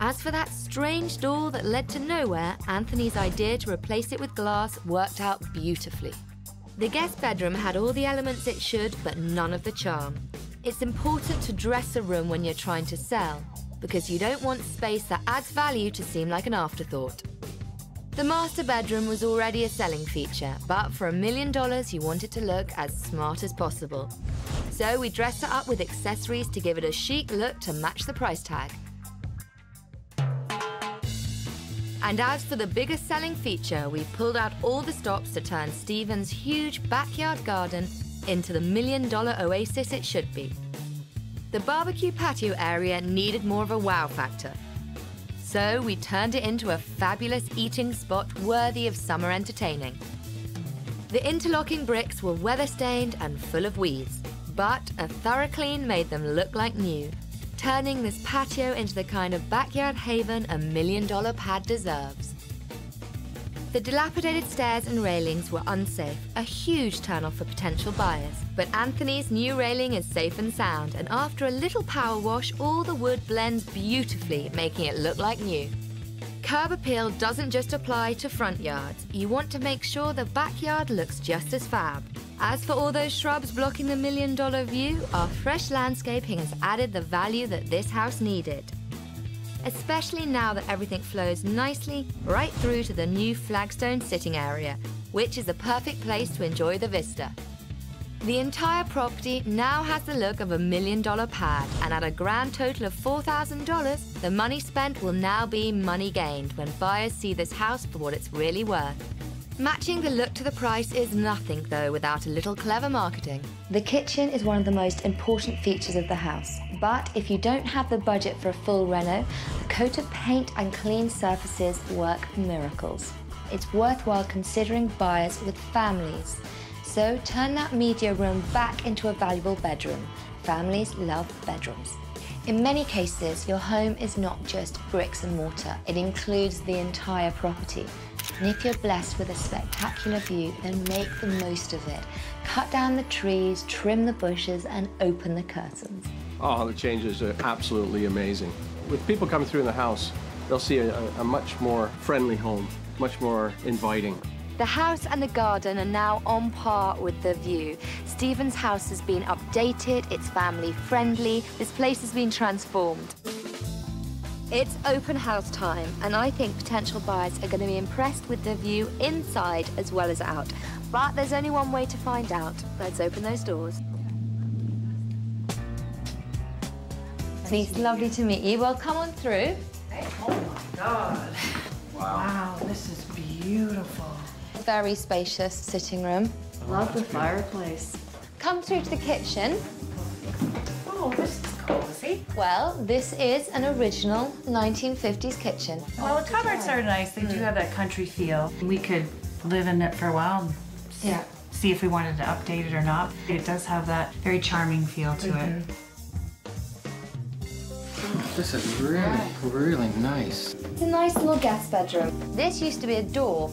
As for that strange door that led to nowhere, Anthony's idea to replace it with glass worked out beautifully. The guest bedroom had all the elements it should, but none of the charm. It's important to dress a room when you're trying to sell, because you don't want space that adds value to seem like an afterthought. The master bedroom was already a selling feature, but for a million dollars, you want it to look as smart as possible. So we dressed it up with accessories to give it a chic look to match the price tag. And as for the biggest selling feature, we pulled out all the stops to turn Stephen's huge backyard garden into the million dollar oasis it should be. The barbecue patio area needed more of a wow factor. So we turned it into a fabulous eating spot worthy of summer entertaining. The interlocking bricks were weather stained and full of weeds, but a thorough clean made them look like new, turning this patio into the kind of backyard haven a million dollar pad deserves. The dilapidated stairs and railings were unsafe, a huge turnoff for potential buyers. But Anthony's new railing is safe and sound, and after a little power wash, all the wood blends beautifully, making it look like new. Curb appeal doesn't just apply to front yards. You want to make sure the backyard looks just as fab. As for all those shrubs blocking the million dollar view, our fresh landscaping has added the value that this house needed especially now that everything flows nicely right through to the new flagstone sitting area, which is a perfect place to enjoy the vista. The entire property now has the look of a million dollar pad, and at a grand total of $4,000, the money spent will now be money gained when buyers see this house for what it's really worth. Matching the look to the price is nothing, though, without a little clever marketing. The kitchen is one of the most important features of the house. But if you don't have the budget for a full reno, a coat of paint and clean surfaces work miracles. It's worthwhile considering buyers with families. So turn that media room back into a valuable bedroom. Families love bedrooms. In many cases, your home is not just bricks and mortar, it includes the entire property. And if you're blessed with a spectacular view, then make the most of it. Cut down the trees, trim the bushes, and open the curtains. Oh, the changes are absolutely amazing. With people coming through in the house, they'll see a, a much more friendly home, much more inviting. The house and the garden are now on par with the view. Stephen's house has been updated, it's family friendly, this place has been transformed. It's open house time, and I think potential buyers are going to be impressed with the view inside as well as out. But there's only one way to find out. Let's open those doors. It's lovely to meet you. Well, come on through. Oh my God. Wow, this is beautiful. Very spacious sitting room. Love the fireplace. Come through to the kitchen. Oh, this is. Well, this is an original 1950s kitchen. Well, the cupboards are nice. They do have that country feel. We could live in it for a while and see, Yeah. see if we wanted to update it or not. It does have that very charming feel to it. Mm-hmm. This is really, really nice. It's a nice little guest bedroom. This used to be a door,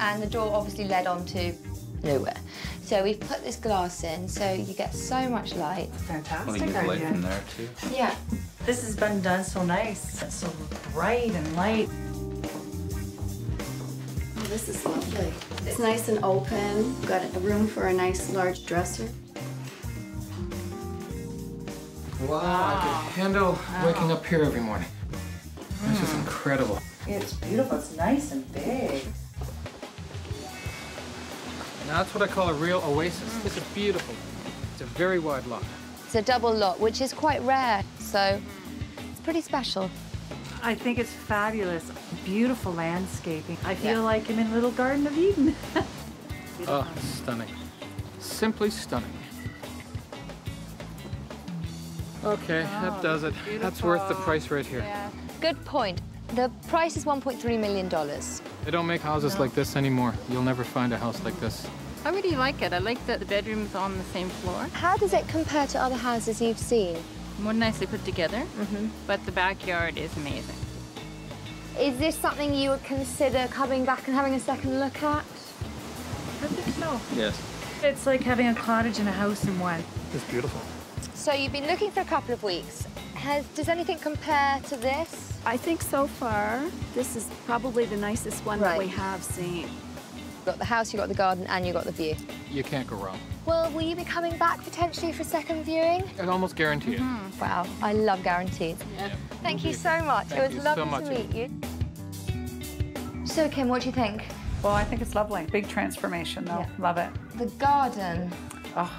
and the door obviously led on to nowhere. So we've put this glass in, so you get so much light. Fantastic Well, you get light from there too. Yeah. This has been done so nice. It's so bright and light. Oh, this is lovely. It's nice and open. Got a room for a nice large dresser. Wow, I could handle waking up here every morning. This is incredible. It's beautiful. It's nice and big. Now that's what I call a real oasis. Mm. It's is beautiful. It's a very wide lot. It's a double lot, which is quite rare, so it's pretty special. I think it's fabulous. Beautiful landscaping. I feel Yeah. like I'm in little Garden of Eden. Oh, stunning. Simply stunning. Okay, that does it. That's worth the price right here. Good point. The price is $1.3 million. They don't make houses like this anymore. You'll never find a house like this. I really like it. I like that the bedroom's on the same floor. How does it compare to other houses you've seen? More nicely put together, Mm-hmm. but the backyard is amazing. Is this something you would consider coming back and having a second look at? I think so. Yes. It's like having a cottage and a house in one. It's beautiful. So you've been looking for a couple of weeks. Has, does anything compare to this? I think so far, this is probably the nicest one that we have seen. You've got the house, you've got the garden, and you've got the view. You can't go wrong. Well, will you be coming back potentially for a second viewing? I almost guarantee it. Mm-hmm. Wow, I love guarantees. Thank you so much. Thank it was you so lovely much. to meet you. So, Kim, what do you think? Well, I think it's lovely. Big transformation, though. Love it. The garden. Oh,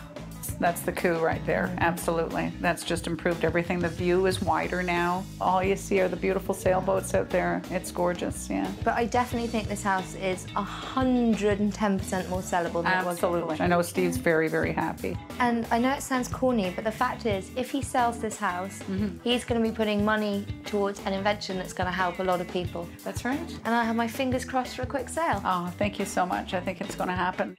that's the coup right there. Absolutely. That's just improved everything. The view is wider now. All you see are the beautiful sailboats out there. It's gorgeous, yeah. But I definitely think this house is 110% more sellable than it was Absolutely. I know Steve's very, very happy. And I know it sounds corny, but the fact is, if he sells this house, Mm-hmm. he's going to be putting money towards an invention that's going to help a lot of people. That's right. And I have my fingers crossed for a quick sale. Oh, thank you so much. I think it's going to happen.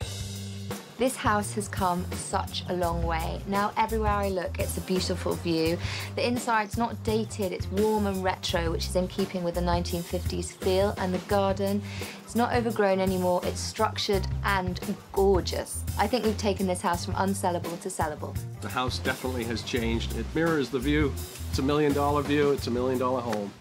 This house has come such a long way. Now, everywhere I look, it's a beautiful view. The inside's not dated, it's warm and retro, which is in keeping with the 1950s feel. And the garden, it's not overgrown anymore, it's structured and gorgeous. I think we've taken this house from unsellable to sellable. The house definitely has changed. It mirrors the view. It's a million dollar view, it's a million dollar home.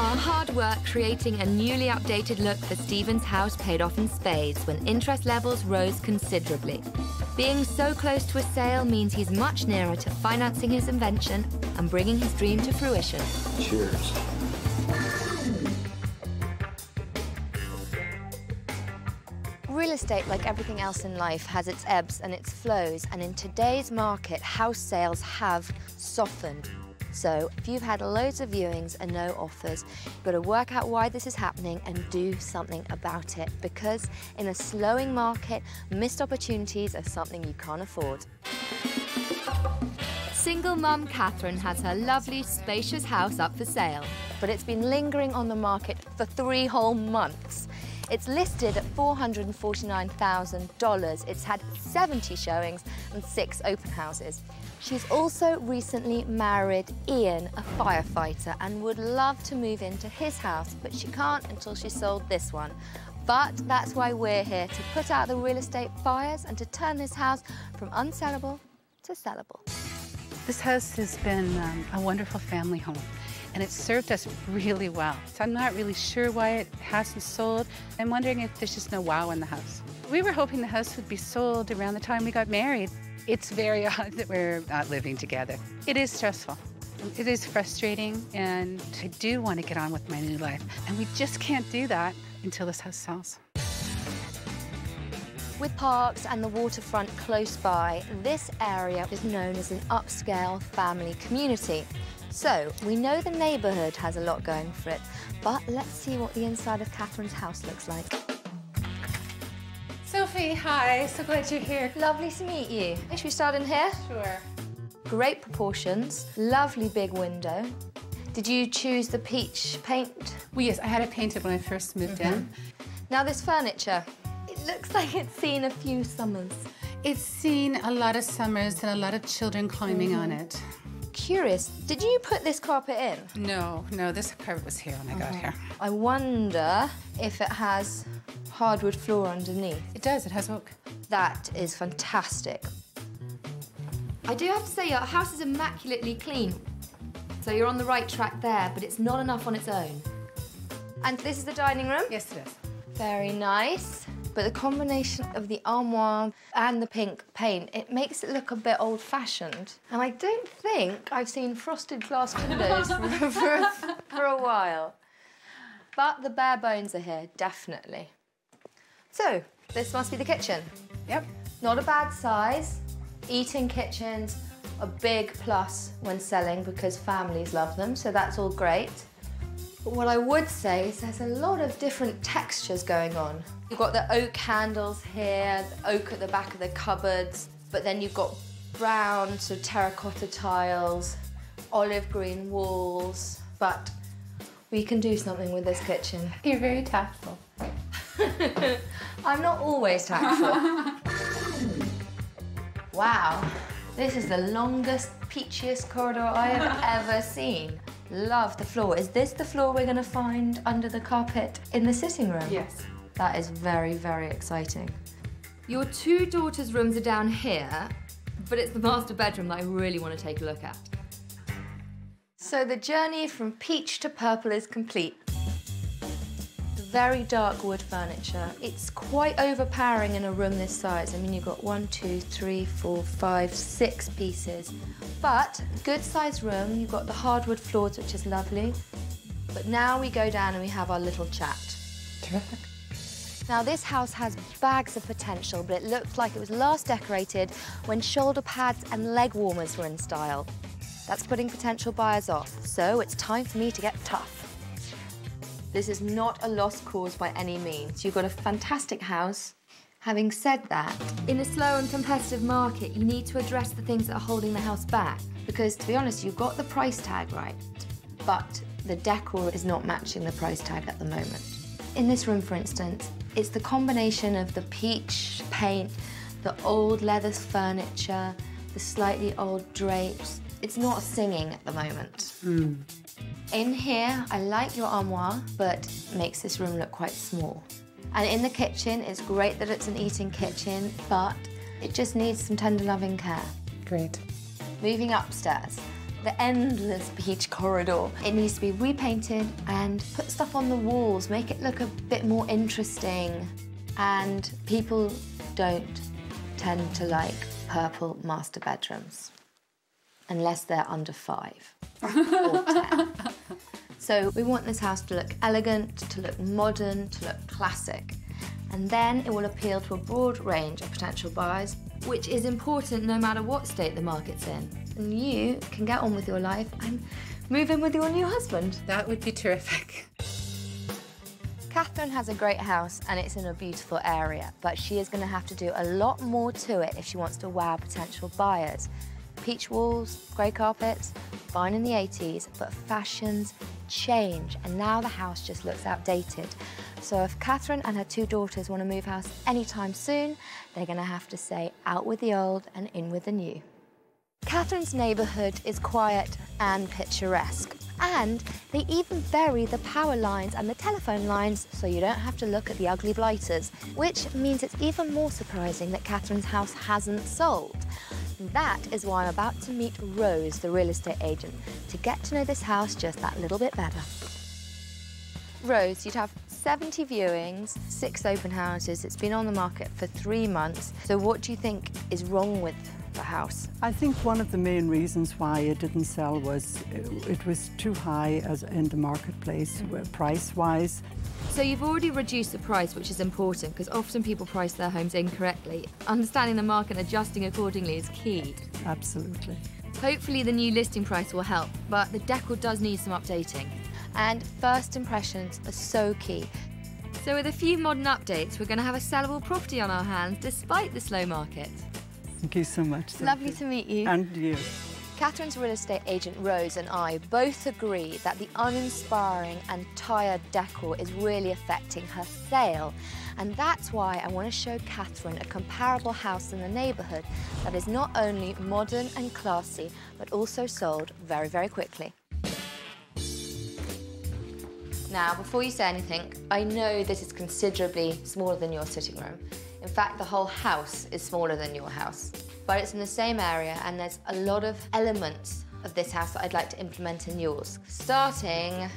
Our hard work creating a newly updated look for Stephen's house paid off in spades when interest levels rose considerably. Being so close to a sale means he's much nearer to financing his invention and bringing his dream to fruition. Cheers. Real estate, like everything else in life, has its ebbs and its flows, and in today's market, house sales have softened. So if you've had loads of viewings and no offers, you've got to work out why this is happening and do something about it because in a slowing market, missed opportunities are something you can't afford. Single mum Catherine has her lovely, spacious house up for sale. But it's been lingering on the market for three whole months. It's listed at $449,000. It's had 70 showings and six open houses. She's also recently married Ian, a firefighter, and would love to move into his house, but she can't until she sold this one. But that's why we're here, to put out the real estate fires and to turn this house from unsellable to sellable. This house has been um, a wonderful family home and it's served us really well. So I'm not really sure why it hasn't sold. I'm wondering if there's just no wow in the house. We were hoping the house would be sold around the time we got married. It's very odd that we're not living together. It is stressful. It is frustrating, and I do want to get on with my new life. And we just can't do that until this house sells. With parks and the waterfront close by, this area is known as an upscale family community. So, we know the neighbourhood has a lot going for it, but let's see what the inside of Catherine's house looks like. Sofie, hi. So glad you're here. Lovely to meet you. Should we start in here? Sure. Great proportions, lovely big window. Did you choose the peach paint? Well, yes, I had it painted when I first moved in. Now, this furniture, it looks like it's seen a few summers. It's seen a lot of summers and a lot of children climbing on Mhm. it. Curious, did you put this carpet in? No, no, this carpet was here when I got here. I wonder if it has hardwood floor underneath. It does, it has oak. That is fantastic. I do have to say, your house is immaculately clean. So you're on the right track there, but it's not enough on its own. And this is the dining room? Yes, it is. Very nice. But the combination of the armoire and the pink paint, it makes it look a bit old-fashioned. And I don't think I've seen frosted glass windows for, for, a, for a while. But the bare bones are here, definitely. So, this must be the kitchen. Yep. Not a bad size. Eating kitchens, a big plus when selling because families love them, so that's all great. But what I would say is there's a lot of different textures going on. You've got the oak handles here, oak at the back of the cupboards, but then you've got brown, so terracotta tiles, olive green walls, but we can do something with this kitchen. You're very tactful. I'm not always tactful. wow, this is the longest, peachiest corridor I have ever seen. Love the floor. Is this the floor we're going to find under the carpet in the sitting room? Yes. That is very, very exciting. Your two daughters' rooms are down here, but it's the master bedroom that I really want to take a look at. So the journey from peach to purple is complete. Very dark wood furniture. It's quite overpowering in a room this size. I mean, you've got one, two, three, four, five, six pieces. But good sized room. You've got the hardwood floors, which is lovely. But now we go down and we have our little chat. Terrific. Now, this house has bags of potential, but it looks like it was last decorated when shoulder pads and leg warmers were in style. That's putting potential buyers off, so it's time for me to get tough. This is not a lost cause by any means. You've got a fantastic house. Having said that, In a slow and competitive market, you need to address the things that are holding the house back. because to be honest, you've got the price tag right, but the decor is not matching the price tag at the moment. In this room, for instance, it's the combination of the peach paint, the old leather furniture, the slightly old drapes. It's not singing at the moment. Hmm. In here, I like your armoire, but makes this room look quite small. And in the kitchen, it's great that it's an eating kitchen, but it just needs some tender loving care. Great. Moving upstairs, the endless beach corridor. It needs to be repainted and put stuff on the walls, make it look a bit more interesting. And people don't tend to like purple master bedrooms unless they're under five or ten. So we want this house to look elegant, to look modern, to look classic. And then it will appeal to a broad range of potential buyers, which is important no matter what state the market's in. And you can get on with your life and move in with your new husband. That would be terrific. Catherine has a great house and it's in a beautiful area, but she is going to have to do a lot more to it if she wants to wow potential buyers. Peach walls, grey carpets, fine in the 80s, but fashions change and now the house just looks outdated. So if Catherine and her two daughters want to move house anytime soon, they're going to have to say out with the old and in with the new. Catherine's neighbourhood is quiet and picturesque. And they even bury the power lines and the telephone lines so you don't have to look at the ugly blighters, which means it's even more surprising that Catherine's house hasn't sold. That is why I'm about to meet Rose, the real estate agent, to get to know this house just that little bit better. Rose, you'd have 70 viewings, six open houses. It's been on the market for three months. So what do you think is wrong with the house? I think one of the main reasons why it didn't sell was uh, it was too high as in the marketplace uh, price-wise. So you've already reduced the price, which is important because often people price their homes incorrectly. Understanding the market and adjusting accordingly is key. Absolutely. Hopefully the new listing price will help, but the decor does need some updating. And first impressions are so key. So with a few modern updates, we're going to have a sellable property on our hands despite the slow market. Thank you so much. Sofie. Lovely to meet you. And you. Catherine's real estate agent Rose and I both agree that the uninspiring and tired decor is really affecting her sale. And that's why I want to show Catherine a comparable house in the neighbourhood that is not only modern and classy, but also sold very, very quickly. Now, before you say anything, I know this is considerably smaller than your sitting room. In fact, the whole house is smaller than your house. But it's in the same area and there's a lot of elements of this house that I'd like to implement in yours. Starting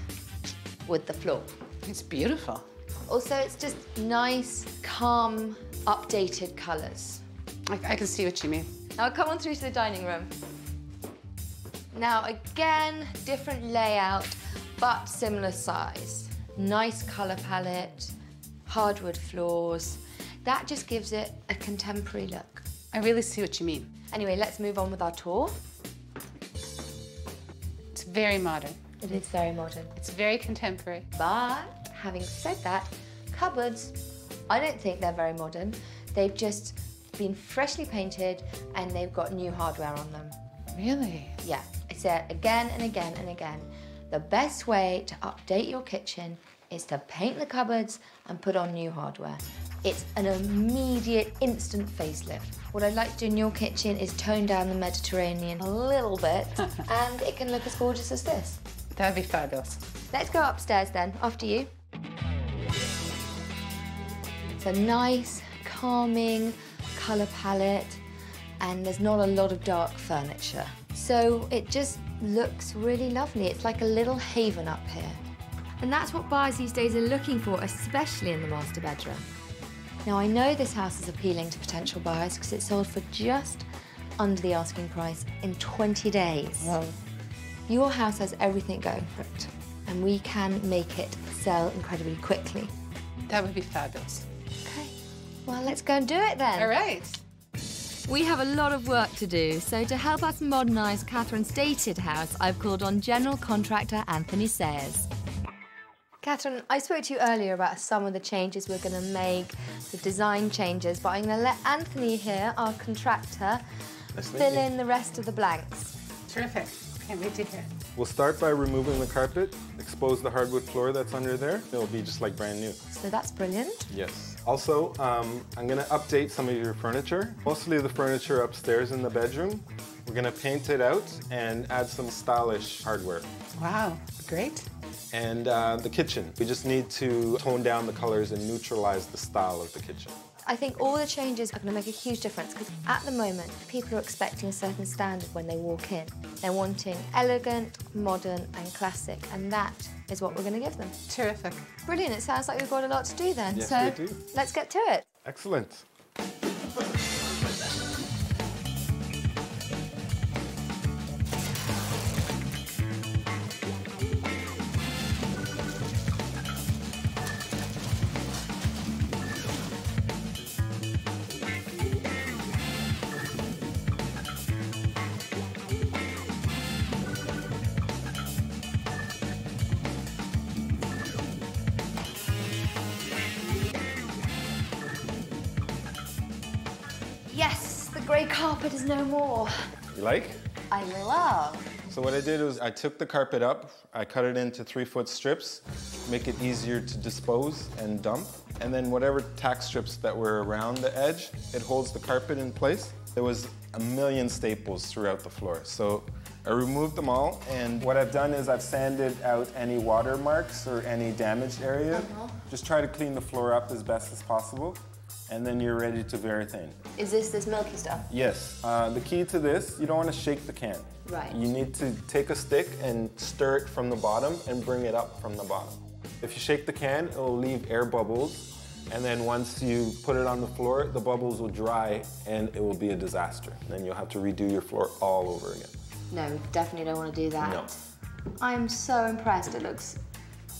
with the floor. It's beautiful. Also, it's just nice, calm, updated colours. I, I can see what you mean. Now come on through to the dining room. Now again, different layout, but similar size. Nice colour palette, hardwood floors. That just gives it a contemporary look. I really see what you mean. Anyway, let's move on with our tour. It's very modern. It is very modern. It's very contemporary. But having said that, cupboards, I don't think they're very modern. They've just been freshly painted and they've got new hardware on them. Really? Yeah, I say it again and again and again. The best way to update your kitchen is to paint the cupboards and put on new hardware. It's an immediate, instant facelift. What I'd like to do in your kitchen is tone down the Mediterranean a little bit, and it can look as gorgeous as this. That'd be fabulous. Let's go upstairs then, after you. It's a nice, calming colour palette, and there's not a lot of dark furniture. So it just looks really lovely. It's like a little haven up here. And that's what buyers these days are looking for, especially in the master bedroom. Now, I know this house is appealing to potential buyers because it sold for just under the asking price in 20 days. Wow. Your house has everything going for it, and we can make it sell incredibly quickly. That would be fabulous. Okay, well, let's go and do it then. All right. We have a lot of work to do, so to help us modernise Catherine's dated house, I've called on general contractor Anthony Sayers. Catherine, I spoke to you earlier about some of the changes we're going to make, the design changes, but I'm going to let Anthony here, our contractor, Nice to fill in the rest of the blanks. Terrific. Can't wait to hear. We'll start by removing the carpet, expose the hardwood floor that's under there. It'll be just like brand new. So that's brilliant. Yes. Also, um, I'm gonna update some of your furniture. Mostly the furniture upstairs in the bedroom. We're gonna paint it out and add some stylish hardware. Wow, great. And uh, the kitchen, we just need to tone down the colors and neutralize the style of the kitchen. I think all the changes are going to make a huge difference because at the moment, people are expecting a certain standard when they walk in. They're wanting elegant, modern, and classic, and that is what we're going to give them. Terrific. Brilliant. It sounds like we've got a lot to do then. Yes, so we do. let's get to it. Excellent. Carpet is no more. You like? I love. So what I did was I took the carpet up, I cut it into three foot strips, make it easier to dispose and dump. And then whatever tack strips that were around the edge, it holds the carpet in place. There was a million staples throughout the floor. So I removed them all, and what I've done is I've sanded out any water marks or any damaged area. Uh-huh. Just try to clean the floor up as best as possible, and then you're ready to Varathane. Is this this milky stuff? Yes. Uh, the key to this, you don't want to shake the can. Right. You need to take a stick and stir it from the bottom and bring it up from the bottom. If you shake the can, it'll leave air bubbles. And then once you put it on the floor, the bubbles will dry and it will be a disaster. Then you'll have to redo your floor all over again. No, definitely don't want to do that. No. I'm so impressed. It looks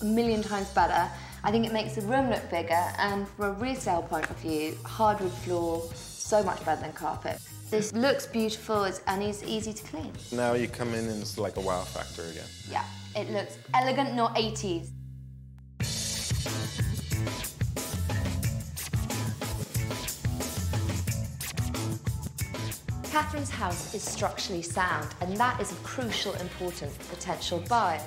a million times better. I think it makes the room look bigger, and from a resale point of view, hardwood floor, so much better than carpet. This looks beautiful and it's easy to clean. Now you come in and it's like a wow factor again. Yeah, it looks elegant, not 80s. Catherine's house is structurally sound, and that is of crucial importance for potential buyers.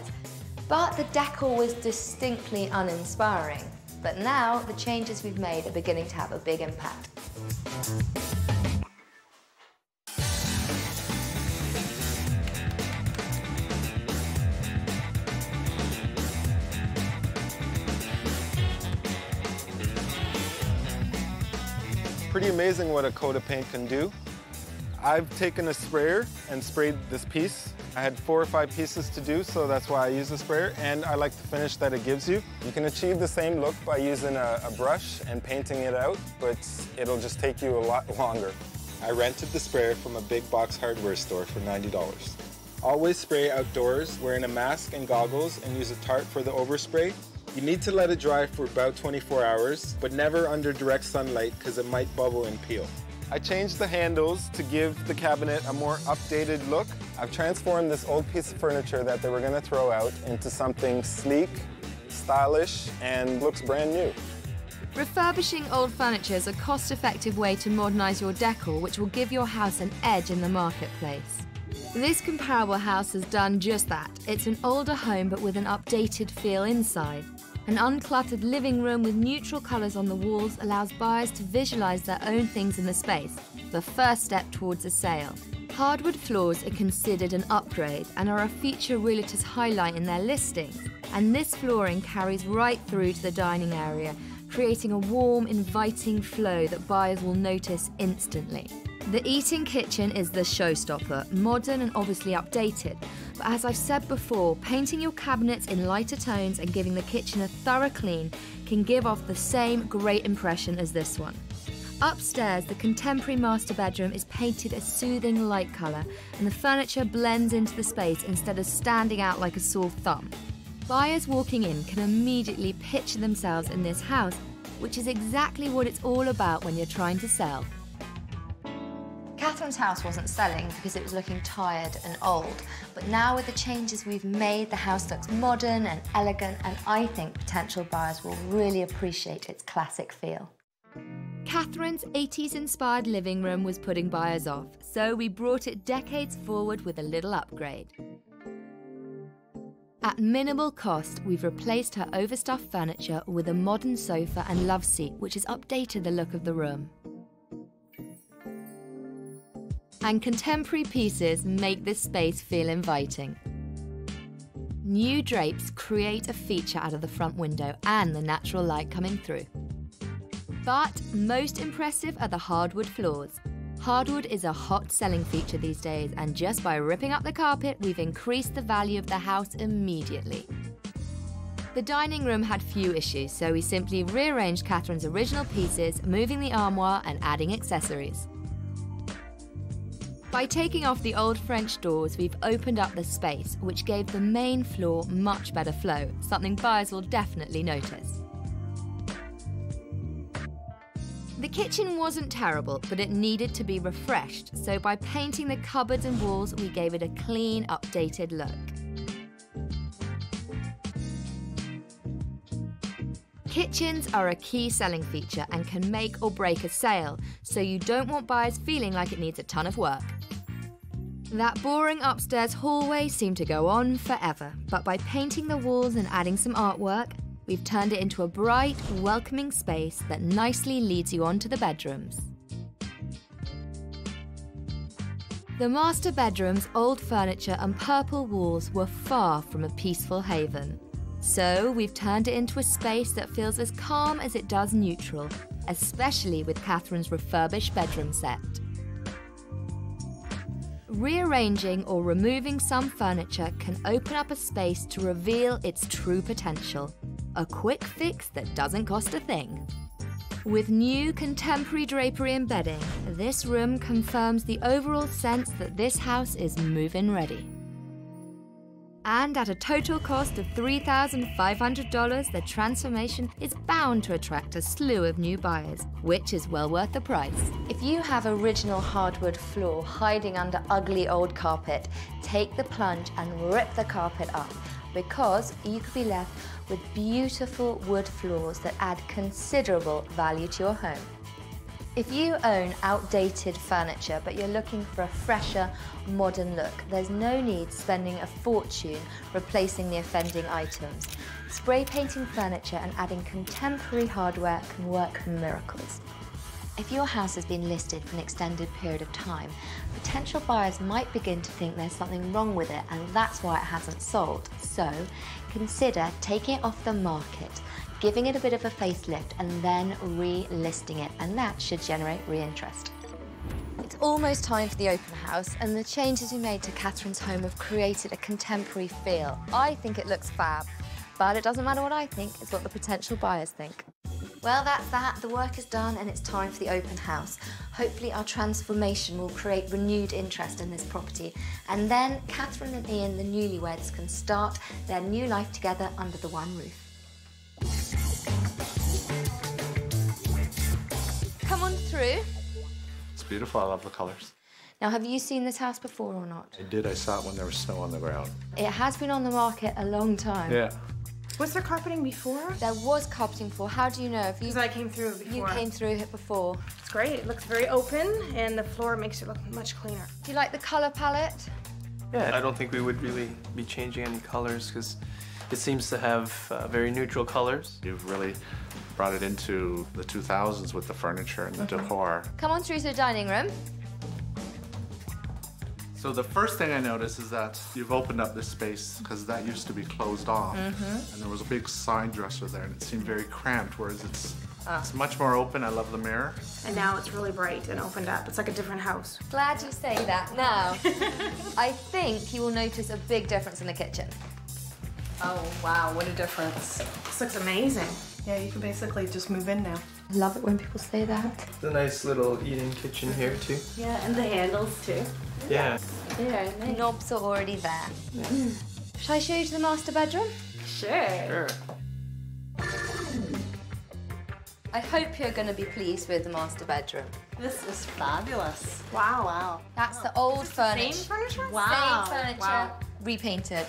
But the decor was distinctly uninspiring. But now, the changes we've made are beginning to have a big impact. Pretty amazing what a coat of paint can do. I've taken a sprayer and sprayed this piece. I had four or five pieces to do, so that's why I use the sprayer, and I like the finish that it gives you. You can achieve the same look by using a, a brush and painting it out, but it'll just take you a lot longer. I rented the sprayer from a big box hardware store for $90. Always spray outdoors, wearing a mask and goggles, and use a tarp for the overspray. You need to let it dry for about 24 hours, but never under direct sunlight because it might bubble and peel. I changed the handles to give the cabinet a more updated look. I've transformed this old piece of furniture that they were going to throw out into something sleek, stylish, and looks brand new. Refurbishing old furniture is a cost effective way to modernise your decor, which will give your house an edge in the marketplace. This comparable house has done just that. It's an older home but with an updated feel inside. An uncluttered living room with neutral colours on the walls allows buyers to visualise their own things in the space, the first step towards a sale. Hardwood floors are considered an upgrade and are a feature realtors highlight in their listings. And this flooring carries right through to the dining area, creating a warm, inviting flow that buyers will notice instantly. The eating kitchen is the showstopper, modern and obviously updated. But as I've said before, painting your cabinets in lighter tones and giving the kitchen a thorough clean can give off the same great impression as this one. Upstairs, the contemporary master bedroom is painted a soothing light colour, and the furniture blends into the space instead of standing out like a sore thumb. Buyers walking in can immediately picture themselves in this house, which is exactly what it's all about when you're trying to sell. Catherine's house wasn't selling because it was looking tired and old, but now with the changes we've made, the house looks modern and elegant, and I think potential buyers will really appreciate its classic feel. Catherine's 80s inspired living room was putting buyers off, so we brought it decades forward with a little upgrade. At minimal cost, we've replaced her overstuffed furniture with a modern sofa and love seat, which has updated the look of the room. And contemporary pieces make this space feel inviting. New drapes create a feature out of the front window and the natural light coming through. But most impressive are the hardwood floors. Hardwood is a hot selling feature these days, and just by ripping up the carpet, we've increased the value of the house immediately. The dining room had few issues, so we simply rearranged Catherine's original pieces, moving the armoire and adding accessories. By taking off the old French doors, we've opened up the space, which gave the main floor much better flow, something buyers will definitely notice. The kitchen wasn't terrible, but it needed to be refreshed, so by painting the cupboards and walls, we gave it a clean, updated look. Kitchens are a key selling feature and can make or break a sale, so you don't want buyers feeling like it needs a ton of work. That boring upstairs hallway seemed to go on forever, but by painting the walls and adding some artwork, we've turned it into a bright, welcoming space that nicely leads you on to the bedrooms. The master bedroom's old furniture and purple walls were far from a peaceful haven. So we've turned it into a space that feels as calm as it does neutral, especially with Catherine's refurbished bedroom set. Rearranging or removing some furniture can open up a space to reveal its true potential. A quick fix that doesn't cost a thing. With new contemporary drapery and bedding, this room confirms the overall sense that this house is move-in ready. And at a total cost of $3,500, the transformation is bound to attract a slew of new buyers, which is well worth the price. If you have original hardwood floor hiding under ugly old carpet, take the plunge and rip the carpet up because you could be left with beautiful wood floors that add considerable value to your home. If you own outdated furniture but you're looking for a fresher, modern look, there's no need spending a fortune replacing the offending items. Spray painting furniture and adding contemporary hardware can work miracles. If your house has been listed for an extended period of time, potential buyers might begin to think there's something wrong with it and that's why it hasn't sold. So consider taking it off the market, giving it a bit of a facelift and then relisting it and that should generate re-interest. It's almost time for the open house and the changes we made to Catherine's home have created a contemporary feel. I think it looks fab, but it doesn't matter what I think, it's what the potential buyers think. Well, that's that. The work is done and it's time for the open house. Hopefully our transformation will create renewed interest in this property. And then Catherine and Ian, the newlyweds, can start their new life together under the one roof. Come on through. It's beautiful. I love the colors. Now, have you seen this house before or not? I did. I saw it when there was snow on the ground. It has been on the market a long time. Yeah. Was there carpeting before? There was carpeting before. How do you know? If you, Because I came through before. you came through it before. It's great. It looks very open, and the floor makes it look much cleaner. Do you like the color palette? Yeah, I don't think we would really be changing any colors because it seems to have uh, very neutral colors. You've really brought it into the 2000s with the furniture and the decor. Come on through to the dining room. So the first thing I noticed is that you've opened up this space because that used to be closed off. Mhm. And there was a big side dresser there and it seemed very cramped, whereas it's, Ah. it's much more open. I love the mirror. And now it's really bright and opened up. It's like a different house. Glad you say that. Now, I think you will notice a big difference in the kitchen. Oh, wow, what a difference. This looks amazing. Yeah, you can basically just move in now. I love it when people say that. It's a nice little eating kitchen here too. Yeah, and the handles too. Yeah. Yeah, the knobs are already there. Shall I show you to the master bedroom? Sure. Sure. I hope you're going to be pleased with the master bedroom. This is fabulous. Wow. Wow. That's the old furniture. Same furniture? Wow. Same furniture, Wow. repainted.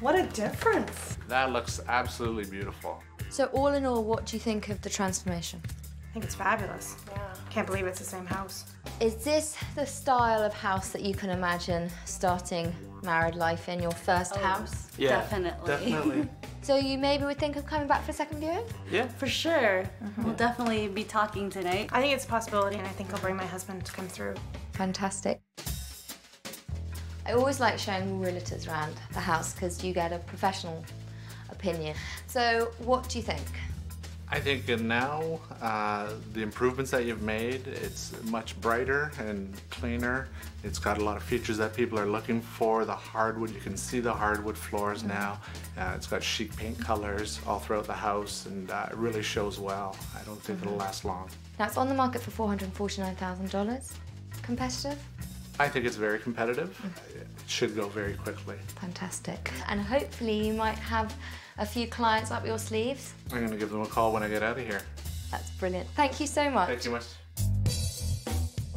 What a difference. That looks absolutely beautiful. So all in all, what do you think of the transformation? I think it's fabulous. Yeah. Can't believe it's the same house. Is this the style of house that you can imagine starting married life in your first oh, house? Yeah. Definitely. Definitely. So you maybe would think of coming back for a second viewing? Yeah. For sure. Mm-hmm. We'll definitely be talking tonight. I think it's a possibility, and I think I'll bring my husband to come through. Fantastic. I always like showing realtors around the house because you get a professional opinion. So what do you think? I think now uh, the improvements that you've made, it's much brighter and cleaner. It's got a lot of features that people are looking for. The hardwood, you can see the hardwood floors now. Uh, it's got chic paint colors all throughout the house and uh, it really shows well. I don't think it'll last long. Now it's on the market for $449,000. Competitive? I think it's very competitive. It should go very quickly. Fantastic. And hopefully you might have a few clients up your sleeves. I'm gonna give them a call when I get out of here. That's brilliant. Thank you so much. Thank you much.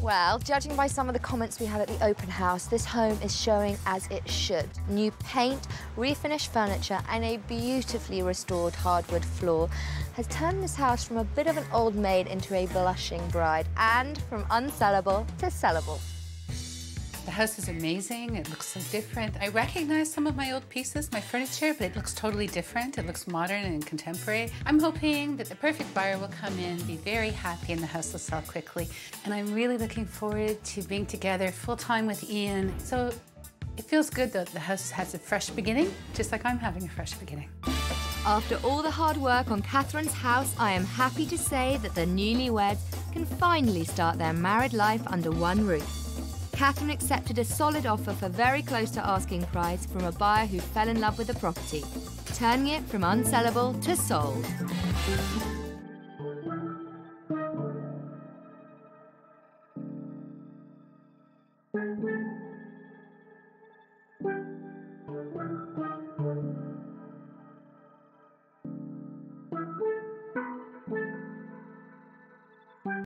Well, judging by some of the comments we had at the open house, this home is showing as it should. New paint, refinished furniture, and a beautifully restored hardwood floor has turned this house from a bit of an old maid into a blushing bride, and from unsellable to sellable. The house is amazing. It looks so different. I recognize some of my old pieces, my furniture, but it looks totally different. It looks modern and contemporary. I'm hoping that the perfect buyer will come in, be very happy, and the house will sell quickly. And I'm really looking forward to being together full time with Ian. So it feels good that the house has a fresh beginning, just like I'm having a fresh beginning. After all the hard work on Catherine's house, I am happy to say that the newlyweds can finally start their married life under one roof. Catherine accepted a solid offer for very close to asking price from a buyer who fell in love with the property, turning it from unsellable to sold.